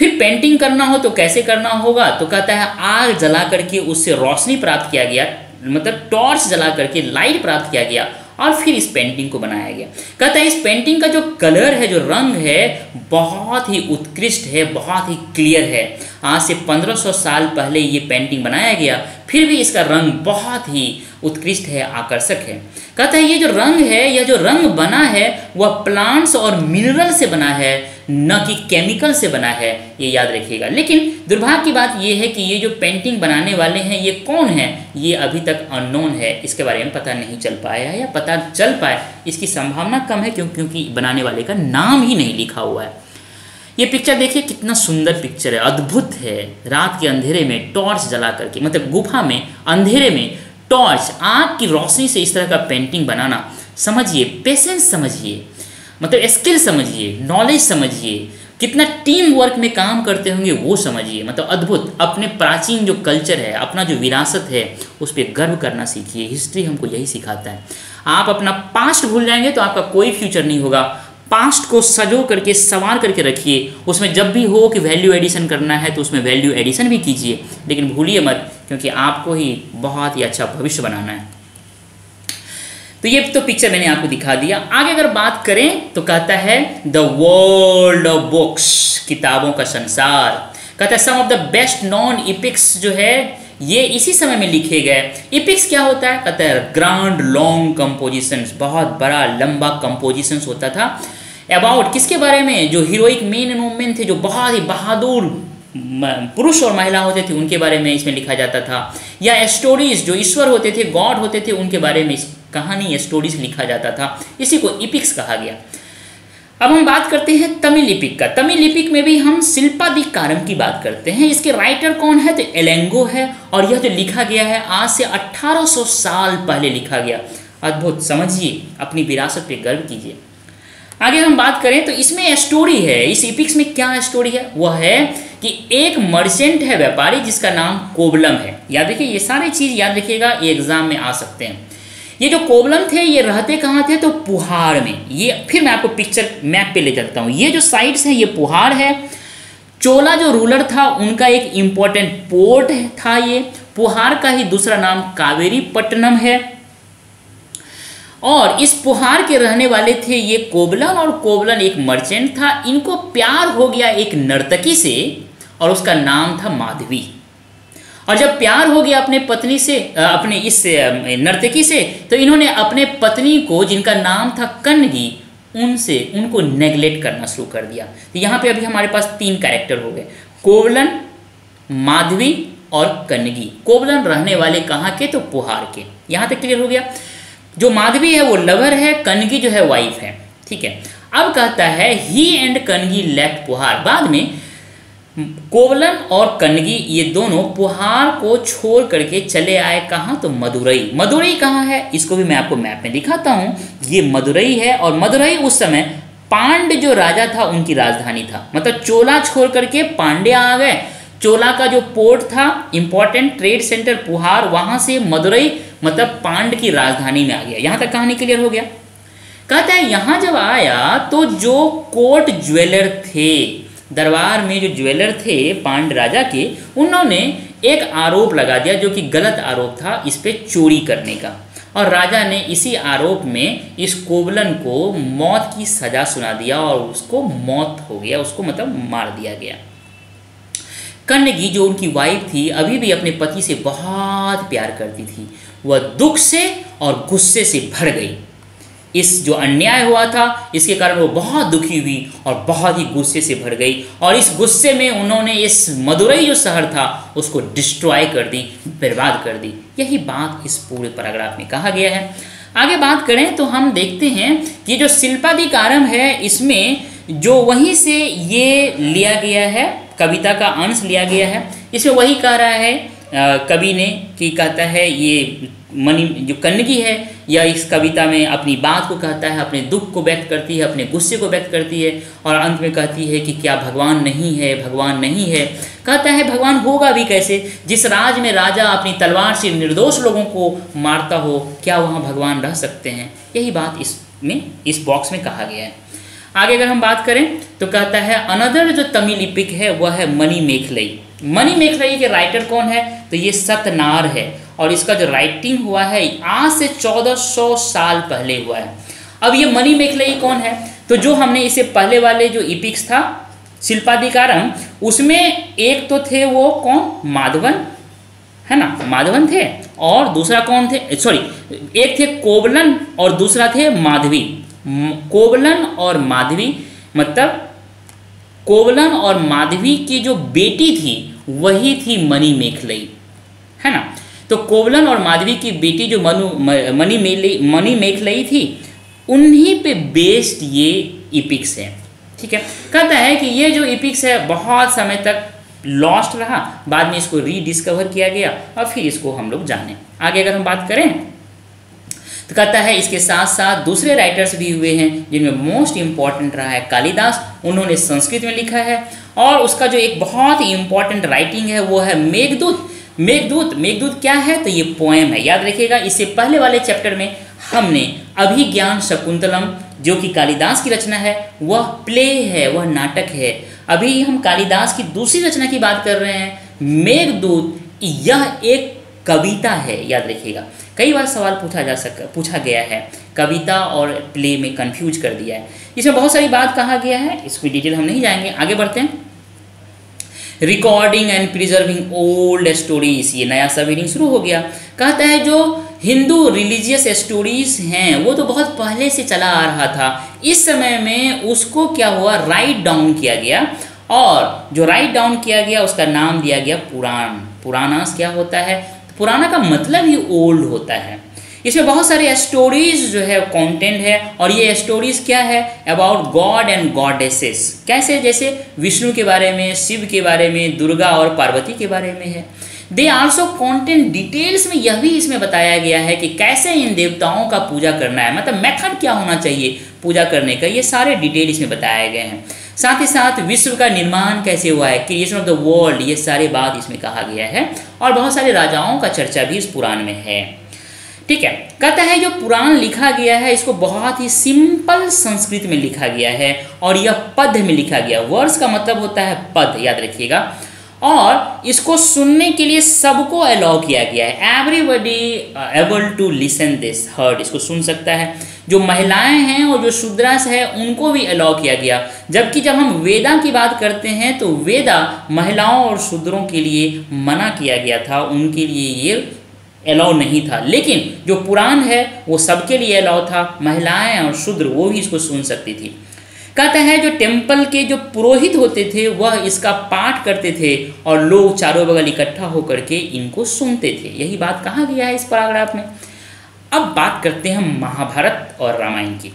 फिर पेंटिंग करना हो तो कैसे करना होगा? तो कहता है, आग जला करके उससे रोशनी प्राप्त किया गया मतलब टॉर्च जला करके लाइट प्राप्त किया गया और फिर इस पेंटिंग को बनाया गया। कहता है, इस पेंटिंग का जो कलर है, जो रंग है, बहुत ही उत्कृष्ट है, बहुत ही क्लियर है। आज से 1500 साल पहले ये पेंटिंग बनाया गया, फिर भी इसका रंग बहुत ही उत्कृष्ट है, आकर्षक है। कहता है, ये जो रंग है यह जो रंग बना है, वह प्लांट्स और मिनरल से बना है न कि केमिकल से बना है, ये याद रखिएगा। लेकिन दुर्भाग्य की बात यह है कि ये जो पेंटिंग बनाने वाले हैं, ये कौन है? ये अभी तक अननोन है। इसके बारे में पता नहीं चल पाया है या पता चल पाए इसकी संभावना कम है क्यों क्योंकि बनाने वाले का नाम ही नहीं लिखा हुआ है। ये पिक्चर देखिए, कितना सुंदर पिक्चर है। अद्भुत है। रात के अंधेरे में टॉर्च जला करके मतलब गुफा में, अंधेरे में टॉर्च आग की रोशनी से इस तरह का पेंटिंग बनाना। समझिए पेशेंस समझिए। मतलब स्किल समझिए नॉलेज समझिए, कितना टीम वर्क में काम करते होंगे वो समझिए। मतलब अद्भुत, अपने प्राचीन जो कल्चर है, अपना जो विरासत है, उस पर गर्व करना सीखिए। हिस्ट्री हमको यही सिखाता है। आप अपना पास्ट भूल जाएँगे तो आपका कोई फ्यूचर नहीं होगा। पास्ट को सजो करके, सवार करके रखिए। उसमें जब भी हो कि वैल्यू एडिशन करना है तो उसमें वैल्यू एडिशन भी कीजिए। लेकिन भूलिए मत, क्योंकि आपको ही बहुत ही अच्छा भविष्य बनाना है। तो ये तो पिक्चर मैंने आपको दिखा दिया। आगे अगर बात करें तो कहता है द वर्ल्ड ऑफ़ बुक्स किताबों का संसार। कहता है some of the best known epics जो है, ये इसी समय में लिखे गए। इपिक्स क्या होता है? कहता है ग्रांड लॉन्ग कंपोजिशन बहुत बड़ा, लंबा कंपोजिशन होता था। अबाउट किसके बारे में? जो हीरोइक मेन एंड वुमेन थे, जो बहुत ही बहादुर पुरुष और महिला होते थे, उनके बारे में इसमें लिखा जाता था। या स्टोरीज जो ईश्वर होते थे गॉड होते थे, उनके बारे में कहानी या स्टोरीज लिखा जाता था। इसी को इपिक्स कहा गया। अब हम बात करते हैं तमिल लिपिक का। तमिल लिपिक में भी हम शिल्पाधिकारम की बात करते हैं। इसके राइटर कौन है? तो एलेंगो है और यह जो लिखा गया है आज से 1800 साल पहले लिखा गया। अद्भुत, समझिए, अपनी विरासत पे गर्व कीजिए। आगे हम बात करें तो इसमें स्टोरी है। इस इपिक्स में क्या स्टोरी है? वह है कि एक मर्चेंट है, व्यापारी, जिसका नाम कोबलम है। याद रखिए, ये सारी चीज़ याद रखिएगा, ये एग्ज़ाम में आ सकते हैं। ये जो कोबलम थे, ये रहते कहाँ थे? तो पुहाड़ में। ये, फिर मैं आपको पिक्चर मैप पे ले चलता हूँ। ये जो साइड्स हैं, ये पुहाड़ है। चोला जो रूलर था, उनका एक इम्पोर्टेंट पोर्ट था ये। पुहार का ही दूसरा नाम कावेरी पट्टनम है। और इस पुहार के रहने वाले थे ये कोबलन, और कोबलन एक मर्चेंट था। इनको प्यार हो गया एक नर्तकी से, और उसका नाम था माधवी। और जब प्यार हो गया अपने पत्नी से अपने इस नर्तकी से तो इन्होंने अपने पत्नी को, जिनका नाम था कन्नगी उनसे, उनको नेग्लेक्ट करना शुरू कर दिया। तो यहाँ पे अभी हमारे पास तीन कैरेक्टर हो गए। कोवलन, माधवी और कन्नगी कोवलन रहने वाले कहाँ के? तो पुहार के। यहाँ तक क्लियर हो गया। जो माधवी है, वो लवर है कन्नगी जो है वाइफ है। ठीक है? अब कहता है ही एंड कन्नगी लेफ़्ट पुहार। बाद में कोवलन और कनगी ये दोनों पुहार को छोड़ करके चले आए कहाँ? तो मदुरई। मदुरई कहाँ है? इसको भी मैं आपको मैप में दिखाता हूँ। ये मदुरई है और मदुरई उस समय पांड जो राजा था, उनकी राजधानी था। मतलब चोला छोड़ करके पांडे आ गए। चोला का जो पोर्ट था इंपॉर्टेंट ट्रेड सेंटर पुहार, वहाँ से मदुरई मतलब पांड की राजधानी में आ गया। यहाँ तक कहानी क्लियर हो गया? कहता है, यहाँ जब आया तो जो कोर्ट ज्वेलर थे दरबार में जो ज्वेलर थे पांड राजा के, उन्होंने एक आरोप लगा दिया जो कि गलत आरोप था इस पर चोरी करने का। और राजा ने इसी आरोप में इस कोबलन को मौत की सजा सुना दिया और उसको मौत हो गया, उसको मतलब मार दिया गया। कन्नगी जो उनकी वाइफ थी, अभी भी अपने पति से बहुत प्यार करती थी। वह दुख से और गुस्से से भर गई। इस जो अन्याय हुआ था, इसके कारण वो बहुत दुखी हुई और बहुत ही गुस्से से भर गई। और इस गुस्से में उन्होंने इस मदुरई जो शहर था, उसको डिस्ट्रॉय कर दी, बर्बाद कर दी। यही बात इस पूरे पैराग्राफ में कहा गया है। आगे बात करें तो हम देखते हैं कि जो शिल्पाधिकारम है, इसमें जो वहीं से ये लिया गया है, कविता का अंश लिया गया है, इसमें वही कह रहा है कवि ने कि कहता है ये मनी जो कन्नगी है यह इस कविता में अपनी बात को कहता है, अपने दुख को व्यक्त करती है, अपने गुस्से को व्यक्त करती है, और अंत में कहती है कि क्या भगवान नहीं है, भगवान नहीं है। कहता है, भगवान होगा भी कैसे? जिस राज में राजा अपनी तलवार से निर्दोष लोगों को मारता हो, क्या वहाँ भगवान रह सकते हैं? यही बात इसमें इस बॉक्स में कहा गया है। आगे अगर हम बात करें तो कहता है, अनदर जो तमिल इपिक है, वह है मनी मेखलई। मनी मेखलई के राइटर कौन है? तो ये सतनार है। और इसका जो राइटिंग हुआ है, आज से 1400 साल पहले हुआ है। अब ये मनी मेखलई कौन है? तो जो हमने इसे पहले वाले जो इपिक्स था, शिल्पाधिकारम, उसमें एक तो थे वो कौन? माधवन। है ना? माधवन थे और दूसरा कौन थे? सॉरी एक थे कोबलन और दूसरा थे माधवी। कोबलन और माधवी मतलब कोबलन और माधवी की जो बेटी थी, वही थी मनी मेखलई। है ना? तो कोवलन और माधवी की बेटी जो मनु मनी मेली मनी मेखलई थी, उन्हीं पे बेस्ड ये इपिक्स है। ठीक है? कहता है कि ये जो इपिक्स है, बहुत समय तक लॉस्ट रहा, बाद में इसको रीडिस्कवर किया गया और फिर इसको हम लोग जाने। आगे अगर हम बात करें तो कहता है इसके साथ साथ दूसरे राइटर्स भी हुए हैं, जिनमें मोस्ट इंपॉर्टेंट रहा है कालिदास, उन्होंने संस्कृत में लिखा है और उसका जो एक बहुत ही इंपॉर्टेंट राइटिंग है, वो है मेघदूत। मेघदूत मेघदूत क्या है? तो ये पोएम है। याद रखिएगा इससे पहले वाले चैप्टर में हमने अभिज्ञान शकुंतलम, जो कि कालिदास की रचना है, वह प्ले है, वह नाटक है। अभी हम कालिदास की दूसरी रचना की बात कर रहे हैं। मेघदूत, यह एक कविता है। याद रखिएगा, कई बार सवाल पूछा जा सक, पूछा गया है। कविता और प्ले में कंफ्यूज कर दिया है। इसमें बहुत सारी बात कहा गया है, इसकी डिटेल हम नहीं जाएँगे। आगे बढ़ते हैं। Recording and preserving old stories ये नया सब रीडिंग शुरू हो गया। कहता है, जो हिंदू रिलीजियस स्टोरीज हैं, वो तो बहुत पहले से चला आ रहा था। इस समय में उसको क्या हुआ? राइट डाउन किया गया। और जो राइट डाउन किया गया, उसका नाम दिया गया पुराण। पुरानास क्या होता है? पुराना का मतलब ही ओल्ड होता है। इसमें बहुत सारे स्टोरीज जो है कंटेंट है। और ये स्टोरीज क्या है? अबाउट गॉड एंड गॉडेसेस कैसे? जैसे विष्णु के बारे में, शिव के बारे में, दुर्गा और पार्वती के बारे में है। दे आल्सो कंटेंट डिटेल्स में यह भी इसमें बताया गया है कि कैसे इन देवताओं का पूजा करना है। मतलब मेथड क्या होना चाहिए पूजा करने का? ये सारे डिटेल इसमें बताए गए हैं। साथ ही साथ विश्व का निर्माण कैसे हुआ है? क्रिएशन ऑफ़ द वर्ल्ड ये सारे बात इसमें कहा गया है। और बहुत सारे राजाओं का चर्चा भी इस पुराण में है। ठीक है, कहता है जो पुराण लिखा गया है, इसको बहुत ही सिंपल संस्कृत में लिखा गया है और यह पद में लिखा गया। वर्ष का मतलब होता है पद याद रखिएगा। और इसको सुनने के लिए सबको अलाउ किया गया है। Everybody able to listen this heard इसको सुन सकता है। जो महिलाएँ हैं और जो शूद्रास है, उनको भी अलाउ किया गया। जबकि जब हम वेदा की बात करते हैं तो वेदा महिलाओं और शूद्रों के लिए मना किया गया था। उनके लिए ये अलाउ नहीं था। लेकिन जो पुराण है, वो सबके लिए अलाउ था। महिलाएँ और शूद्र, वो भी इसको सुन सकती थी। कहते हैं, जो टेंपल के जो पुरोहित होते थे, वह इसका पाठ करते थे और लोग चारों बगल इकट्ठा होकर के इनको सुनते थे। यही बात कहा गया है इस पैराग्राफ में। अब बात करते हैं महाभारत और रामायण की।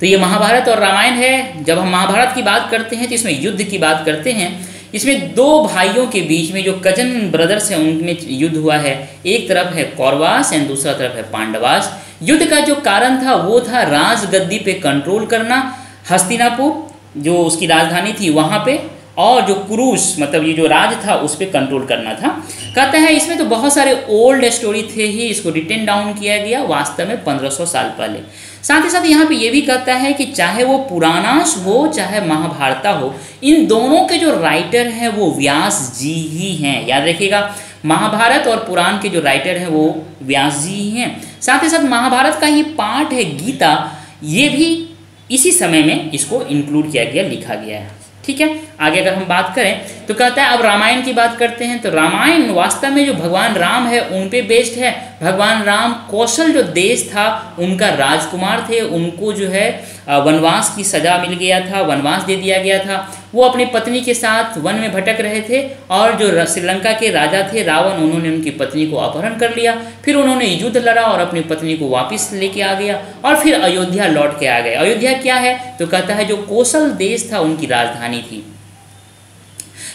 तो ये महाभारत और रामायण है। जब हम महाभारत की बात करते हैं तो इसमें युद्ध की बात करते हैं। इसमें दो भाइयों के बीच में जो कज़न ब्रदर्स हैं, उनमें युद्ध हुआ है। एक तरफ़ है कौरवास एंड दूसरा तरफ़ है पांडवास। युद्ध का जो कारण था, वो था राजगद्दी पे कंट्रोल करना। हस्तिनापुर, जो उसकी राजधानी थी, वहाँ पे और जो क्रूस मतलब ये जो राज था, उस पर कंट्रोल करना था। कहता है, इसमें तो बहुत सारे ओल्ड स्टोरी थे ही, इसको रिटेन डाउन किया गया वास्तव में 1500 साल पहले। साथ ही साथ यहाँ पे ये भी कहता है कि चाहे वो पुराणाश हो, चाहे महाभारता हो, इन दोनों के जो राइटर हैं, वो व्यास जी ही हैं। याद रखिएगा, महाभारत और पुराण के जो राइटर हैं, वो व्यास जी ही हैं। साथ ही साथ महाभारत का ही पाठ है, गीता, ये भी इसी समय में इसको इंक्लूड किया गया, लिखा गया है। ठीक है? आगे अगर हम बात करें तो कहता है, अब रामायण की बात करते हैं तो रामायण वास्तव में जो भगवान राम है, उन पे बेस्ड है। भगवान राम कौशल जो देश था, उनका राजकुमार थे, उनको जो है वनवास की सजा मिल गया था, वनवास दे दिया गया था। वो अपनी पत्नी के साथ वन में भटक रहे थे, और जो श्रीलंका के राजा थे, रावण, उन्होंने उनकी पत्नी को अपहरण कर लिया। फिर उन्होंने युद्ध लड़ा और अपनी पत्नी को वापस लेके आ गया, और फिर अयोध्या लौट के आ गए। अयोध्या क्या है? तो कहता है, जो कौशल देश था, उनकी राजधानी थी।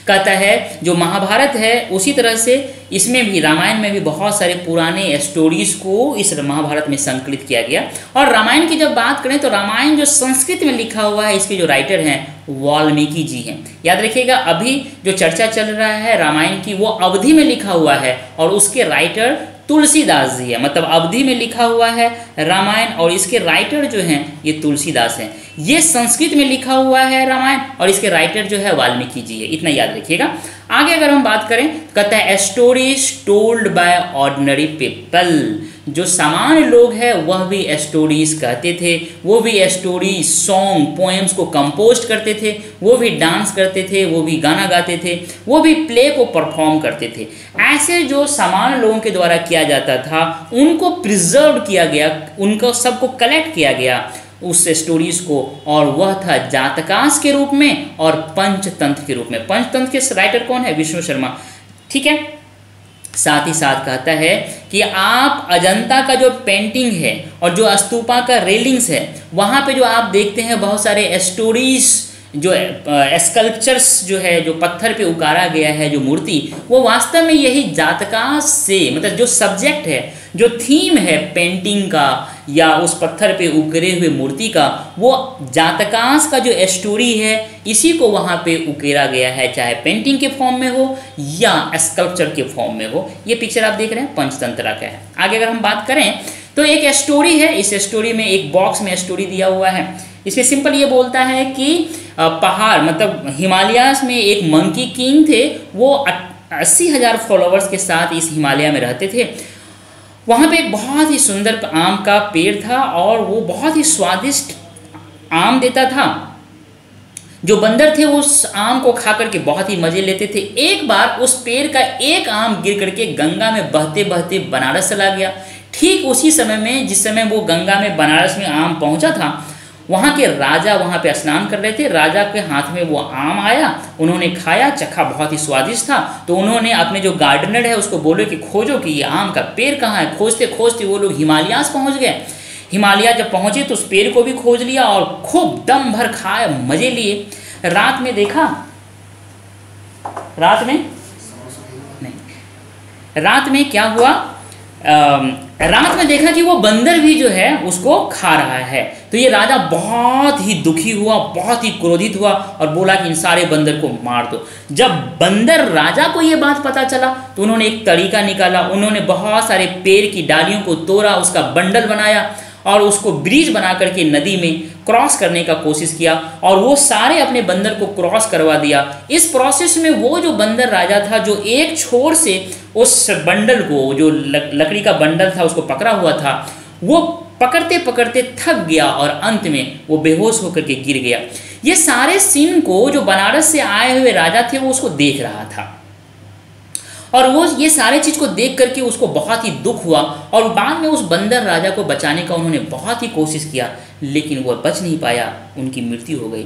कहता है, जो महाभारत है, उसी तरह से इसमें भी, रामायण में भी बहुत सारे पुराने स्टोरीज को इस महाभारत में संकलित किया गया। और रामायण की जब बात करें तो रामायण जो संस्कृत में लिखा हुआ है, इसके जो राइटर हैं, वाल्मीकि जी हैं। याद रखिएगा, अभी जो चर्चा चल रहा है रामायण की, वो अवधि में लिखा हुआ है, और उसके राइटर तुलसीदास जी है। मतलब अवधि में लिखा हुआ है रामायण और इसके राइटर जो हैं, ये तुलसीदास हैं। ये संस्कृत में लिखा हुआ है रामायण और इसके राइटर जो है वाल्मीकि जी है। इतना याद रखिएगा। आगे अगर हम बात करें, कहते हैं stories told by ordinary people जो सामान्य लोग हैं, वह भी स्टोरीज कहते थे, वो भी स्टोरी सॉन्ग पोएम्स को कंपोज करते थे, वो भी डांस करते थे, वो भी गाना गाते थे, वो भी प्ले को परफॉर्म करते थे। ऐसे जो सामान्य लोगों के द्वारा किया जाता था, उनको प्रिजर्व किया गया, उनको सबको कलेक्ट किया गया उस स्टोरीज को, और वह था जातकाश के रूप में और पंचतंत्र के रूप में। पंचतंत्र के राइटर कौन है? विष्णु शर्मा। ठीक है? साथ ही साथ कहता है कि आप अजंता का जो पेंटिंग है और जो अस्तूपा का रेलिंग्स है, वहाँ पे जो आप देखते हैं बहुत सारे स्टोरीज जो स्कल्पचर्स जो है, जो पत्थर पे उकारा गया है, जो मूर्ति, वो वास्तव में यही जातका से मतलब जो सब्जेक्ट है, जो थीम है पेंटिंग का या उस पत्थर पे उकरे हुए मूर्ति का, वो जातकांश का जो स्टोरी है, इसी को वहाँ पे उकेरा गया है, चाहे पेंटिंग के फॉर्म में हो या स्कल्पचर के फॉर्म में हो। ये पिक्चर आप देख रहे हैं, पंचतंत्रा का है। आगे अगर हम बात करें तो एक स्टोरी है, इस स्टोरी में एक बॉक्स में स्टोरी दिया हुआ है। इसमें सिंपल ये बोलता है कि पहाड़ मतलब हिमालयास में एक मंकी किंग थे, वो अस्सी हज़ार फॉलोवर्स के साथ इस हिमालय में रहते थे। वहाँ पे एक बहुत ही सुंदर आम का पेड़ था और वो बहुत ही स्वादिष्ट आम देता था। जो बंदर थे उस आम को खा करके बहुत ही मज़े लेते थे। एक बार उस पेड़ का एक आम गिर करके गंगा में बहते बहते बनारस चला गया। ठीक उसी समय में, जिस समय वो गंगा में बनारस में आम पहुँचा था वहाँ के राजा वहाँ पे स्नान कर रहे थे। राजा के हाथ में वो आम आया, उन्होंने खाया, चखा बहुत ही स्वादिष्ट था। तो उन्होंने अपने जो गार्डनर है, उसको बोले कि खोजो कि ये आम का पेड़ कहाँ है? खोजते खोजते वो लोग हिमालयास पहुँच गए। हिमालय जब पहुँचे तो उस पेड़ को भी खोज लिया और खूब दम भर खाए, मज़े लिए। रात में देखा? रात में? नहीं। रात में क्या हुआ? रात में देखा कि वो बंदर भी जो है, उसको खा रहा है। तो ये राजा बहुत ही दुखी हुआ, बहुत ही क्रोधित हुआ और बोला कि इन सारे बंदर को मार दो। जब बंदर राजा को ये बात पता चला तो उन्होंने एक तरीका निकाला। उन्होंने बहुत सारे पेड़ की डालियों को तोड़ा, उसका बंडल बनाया और उसको ब्रिज बना करके नदी में क्रॉस करने का कोशिश किया और वो सारे अपने बंदर को क्रॉस करवा दिया। इस प्रोसेस में वो जो बंदर राजा था, जो एक छोर से उस बंडल को, जो लकड़ी का बंडल था, उसको पकड़ा हुआ था, वो पकड़ते पकड़ते थक गया और अंत में वो बेहोश होकर के गिर गया। ये सारे सीन को, जो बनारस से आए हुए राजा थे, वो उसको देख रहा था। और वो ये सारे चीज़ को देख करके उसको बहुत ही दुख हुआ और बाद में उस बंदर राजा को बचाने का उन्होंने बहुत ही कोशिश किया, लेकिन वह बच नहीं पाया, उनकी मृत्यु हो गई।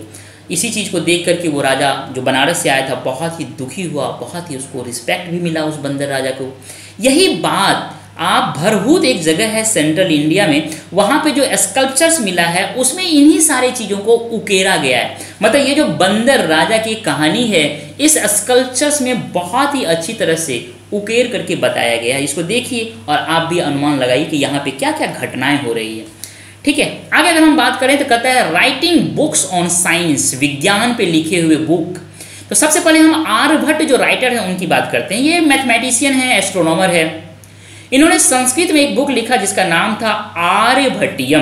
इसी चीज़ को देख करके वो राजा जो बनारस से आया था, बहुत ही दुखी हुआ, बहुत ही उसको रिस्पेक्ट भी मिला उस बंदर राजा को। यही बात, आप भरभूत एक जगह है सेंट्रल इंडिया में, वहाँ पे जो स्कल्पचर्स मिला है, उसमें इन्हीं सारी चीज़ों को उकेरा गया है। मतलब ये जो बंदर राजा की कहानी है, इस स्कल्पचर्स में बहुत ही अच्छी तरह से उकेर करके बताया गया है। इसको देखिए और आप भी अनुमान लगाइए कि यहाँ पे क्या क्या घटनाएँ हो रही है। ठीक है? आगे अगर हम बात करें तो कहता है राइटिंग बुक्स ऑन साइंस विज्ञान पे लिखे हुए बुक तो सबसे पहले हम आर्यभट्ट जो राइटर हैं, उनकी बात करते हैं। ये मैथमेटिशियन है एस्ट्रोनॉमर है। इन्होंने संस्कृत में एक बुक लिखा जिसका नाम था आर्यभट्टियम।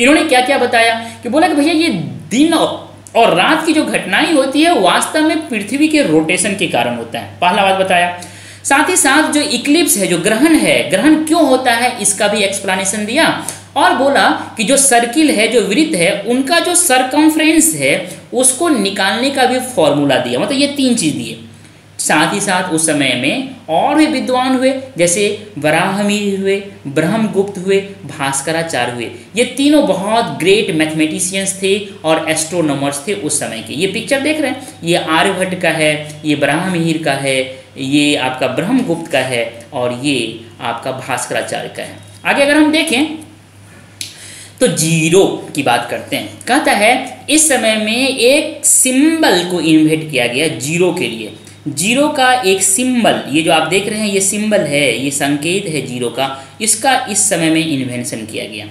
इन्होंने क्या क्या बताया? कि बोला कि भैया, ये दिन और रात की जो घटनाएँ होती है वास्तव में पृथ्वी के रोटेशन के कारण होता है। पहला बात बताया। साथ ही साथ जो इक्लिप्स है, जो ग्रहण है, ग्रहण क्यों होता है, इसका भी एक्सप्लेनेशन दिया। और बोला कि जो सर्किल है, जो वृत्त है, उनका जो सरकमफ्रेंस है, उसको निकालने का भी फॉर्मूला दिया। मतलब ये तीन चीज़ दिए। साथ ही साथ उस समय में और भी विद्वान हुए, जैसे वराहमीर हुए, ब्रह्मगुप्त हुए, भास्कराचार्य हुए। ये तीनों बहुत ग्रेट मैथमेटिशियंस थे और एस्ट्रोनॉमर्स थे उस समय के। ये पिक्चर देख रहे हैं? ये आर्यभट्ट का है, ये ब्राह्मीर का है, ये आपका ब्रह्मगुप्त का है और ये आपका भास्कराचार्य का है। आगे अगर हम देखें तो ज़ीरो की बात करते हैं। कहता है, इस समय में एक सिंबल को इन्वेट किया गया ज़ीरो के लिए। ज़ीरो का एक सिंबल, ये जो आप देख रहे हैं, ये सिंबल है, ये संकेत है ज़ीरो का, इसका इस समय में इन्वेंशन किया गया।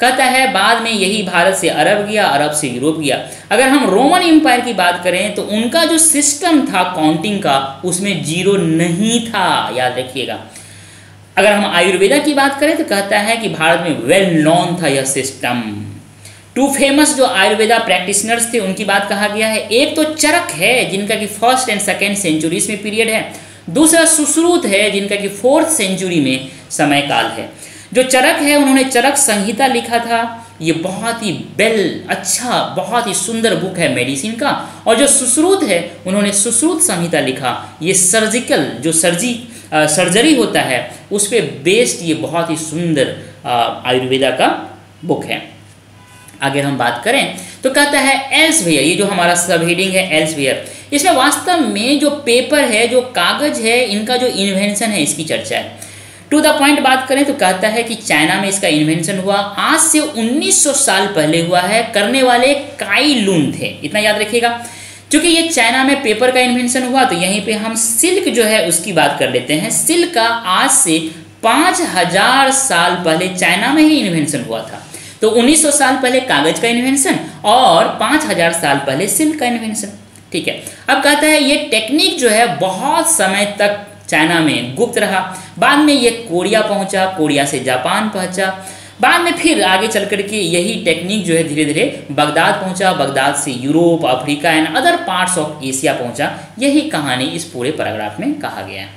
कहता है, बाद में यही भारत से अरब गया, अरब से यूरोप गया। अगर हम रोमन एम्पायर की बात करें तो उनका जो सिस्टम था काउंटिंग का, उसमें ज़ीरो नहीं था। याद रखिएगा। अगर हम आयुर्वेदा की बात करें तो कहता है कि भारत में वेल नोन था यह सिस्टम टू फ़ेमस जो आयुर्वेदा प्रैक्टिशनर्स थे, उनकी बात कहा गया है। एक तो चरक है, जिनका कि फ़र्स्ट एंड सेकेंड सेंचुरीज में पीरियड है। दूसरा सुश्रुत है, जिनका कि फोर्थ सेंचुरी में समय काल है। जो चरक है, उन्होंने चरक संहिता लिखा था। ये बहुत ही बेल अच्छा बहुत ही सुंदर बुक है मेडिसिन का। और जो सुश्रुत है, उन्होंने सुश्रुत संहिता लिखा। ये सर्जिकल जो सर्जी सर्जरी होता है उस पर बेस्ड ये बहुत ही सुंदर आयुर्वेदा का बुक है। अगर हम बात करें तो कहता है एल्स वेयर ये जो हमारा सब हेडिंग है एल्स वेयर इसमें वास्तव में जो पेपर है, जो कागज़ है, इनका जो इन्वेंशन है, इसकी चर्चा है। टू द पॉइंट बात करें तो कहता है कि चाइना में इसका इन्वेंशन हुआ, आज से 1900 साल पहले हुआ है, करने वाले काई लून थे। इतना याद रखिएगा। क्योंकि ये चाइना में पेपर का इन्वेंशन हुआ तो यहीं पे हम सिल्क जो है उसकी बात कर लेते हैं। सिल्क का आज से पाँच हज़ार साल पहले चाइना में ही इन्वेंशन हुआ था। तो 1900 साल पहले कागज़ का इन्वेंशन और 5000 साल पहले सिल्क का इन्वेंशन ठीक है? अब कहता है, ये टेक्निक जो है बहुत समय तक चाइना में गुप्त रहा। बाद में ये कोरिया पहुँचा, कोरिया से जापान पहुँचा। बाद में फिर आगे चल कर के यही टेक्निक जो है धीरे धीरे बगदाद पहुँचा, बगदाद से Europe, Africa and other parts of Asia पहुँचा। यही कहानी इस पूरे पैराग्राफ में कहा गया है।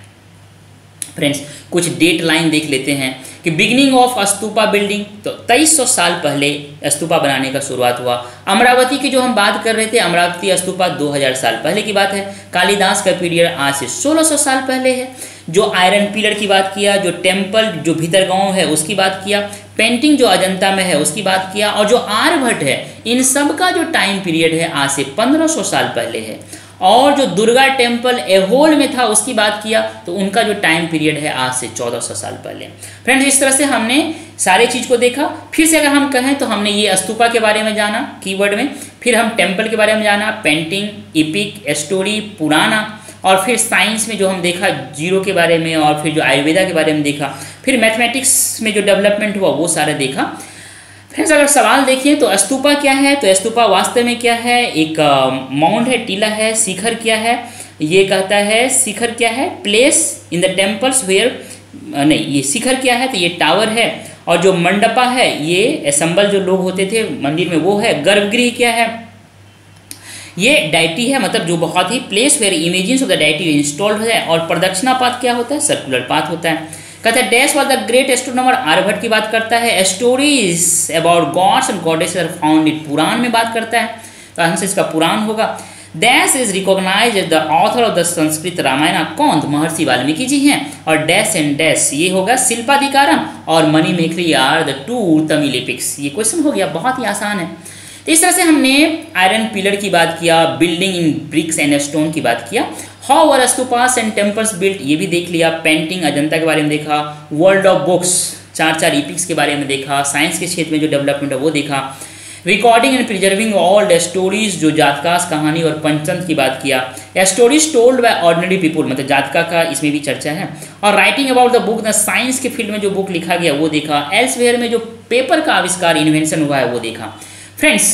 फ्रेंड्स कुछ डेट लाइन देख लेते हैं। कि बिगनिंग ऑफ़ अस्तूपा बिल्डिंग तो 2300 साल पहले स्तूपा बनाने का शुरुआत हुआ। अमरावती की जो हम बात कर रहे थे, अमरावती स्तूपा 2000 साल पहले की बात है। कालिदास का पीरियड आज से 1600 साल पहले है। जो आयरन पिलर की बात किया, जो टेंपल जो भीतर गाँव है, उसकी बात किया। पेंटिंग जो अजंता में है, उसकी बात किया। और जो आर्यभट्ट है, इन सब का जो टाइम पीरियड है, आज से 1500 साल पहले है। और जो दुर्गा टेंपल एहोल में था, उसकी बात किया तो उनका जो टाइम पीरियड है आज से 1400 साल पहले। फ्रेंड्स इस तरह से हमने सारे चीज़ को देखा। फिर से अगर हम कहें तो हमने ये स्तूपा के बारे में जाना कीवर्ड में। फिर हम टेंपल के बारे में जाना पेंटिंग इपिक स्टोरी पुराना। और फिर साइंस में जो हम देखा ज़ीरो के बारे में, और फिर जो आयुर्वेदा के बारे में देखा। फिर मैथमेटिक्स में जो डेवलपमेंट हुआ, वो सारा देखा। फ्रेंड्स अगर सवाल देखिए तो अस्तूपा क्या है? तो अस्तूपा वास्तव में क्या है? एक माउंट है, टीला है, शिखर क्या है? ये कहता है, शिखर क्या है? Place in the temples where नहीं, ये शिखर क्या है? तो ये टावर है। और जो मंडपा है, ये असम्बल जो लोग होते थे, मंदिर में वो है। गर्भगृह क्या है? ये डाइटी है मतलब जो बहुत ही place where imagine of the deity installed है। और प्रदक्षिणा पाथ क्या होता है? सर्कुलर पाथ होता है। कहते हैं dash was the great astronomer Aryabhatta की बात करता है। Stories about gods and goddess are found in Purana में बात करता है। तो आंसर इसका पुराण होगा। Dash is recognise as the author of the Sanskrit Ramayana कौन? महर्षि वाल्मीकि जी हैं। और डैश एंड डैश ये होगा शिल्पाधिकारम और Manimekalai are the two Tamil epics ये क्वेश्चन हो गया, बहुत ही आसान है। इस तरह से हमने आयरन पिलर की बात किया building in bricks and stone की बात किया। How stupas and temples built ये भी देख लिया पेंटिंग अजंता के बारे में देखा वर्ल्ड ऑफ़ बुक्स चार चार इपिक्स के बारे में देखा साइंस के क्षेत्र में जो डेवलपमेंट है वो देखा। Recording and preserving old stories जो जातकास कहानी और पंचतंत्र की बात किया। Stories told by ordinary people मतलब जातका का इसमें भी चर्चा है। और writing about the book the science के फ़ील्ड में जो बुक लिखा गया, वो देखा। एल्सवेयर में जो पेपर का आविष्कार इन्वेंशन हुआ है, वो देखा। फ्रेंड्स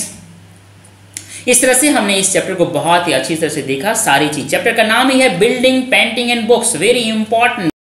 इस तरह से हमने इस चैप्टर को बहुत ही अच्छी तरह से देखा। सारी चीज़। चैप्टर का नाम ही है building painting and books very important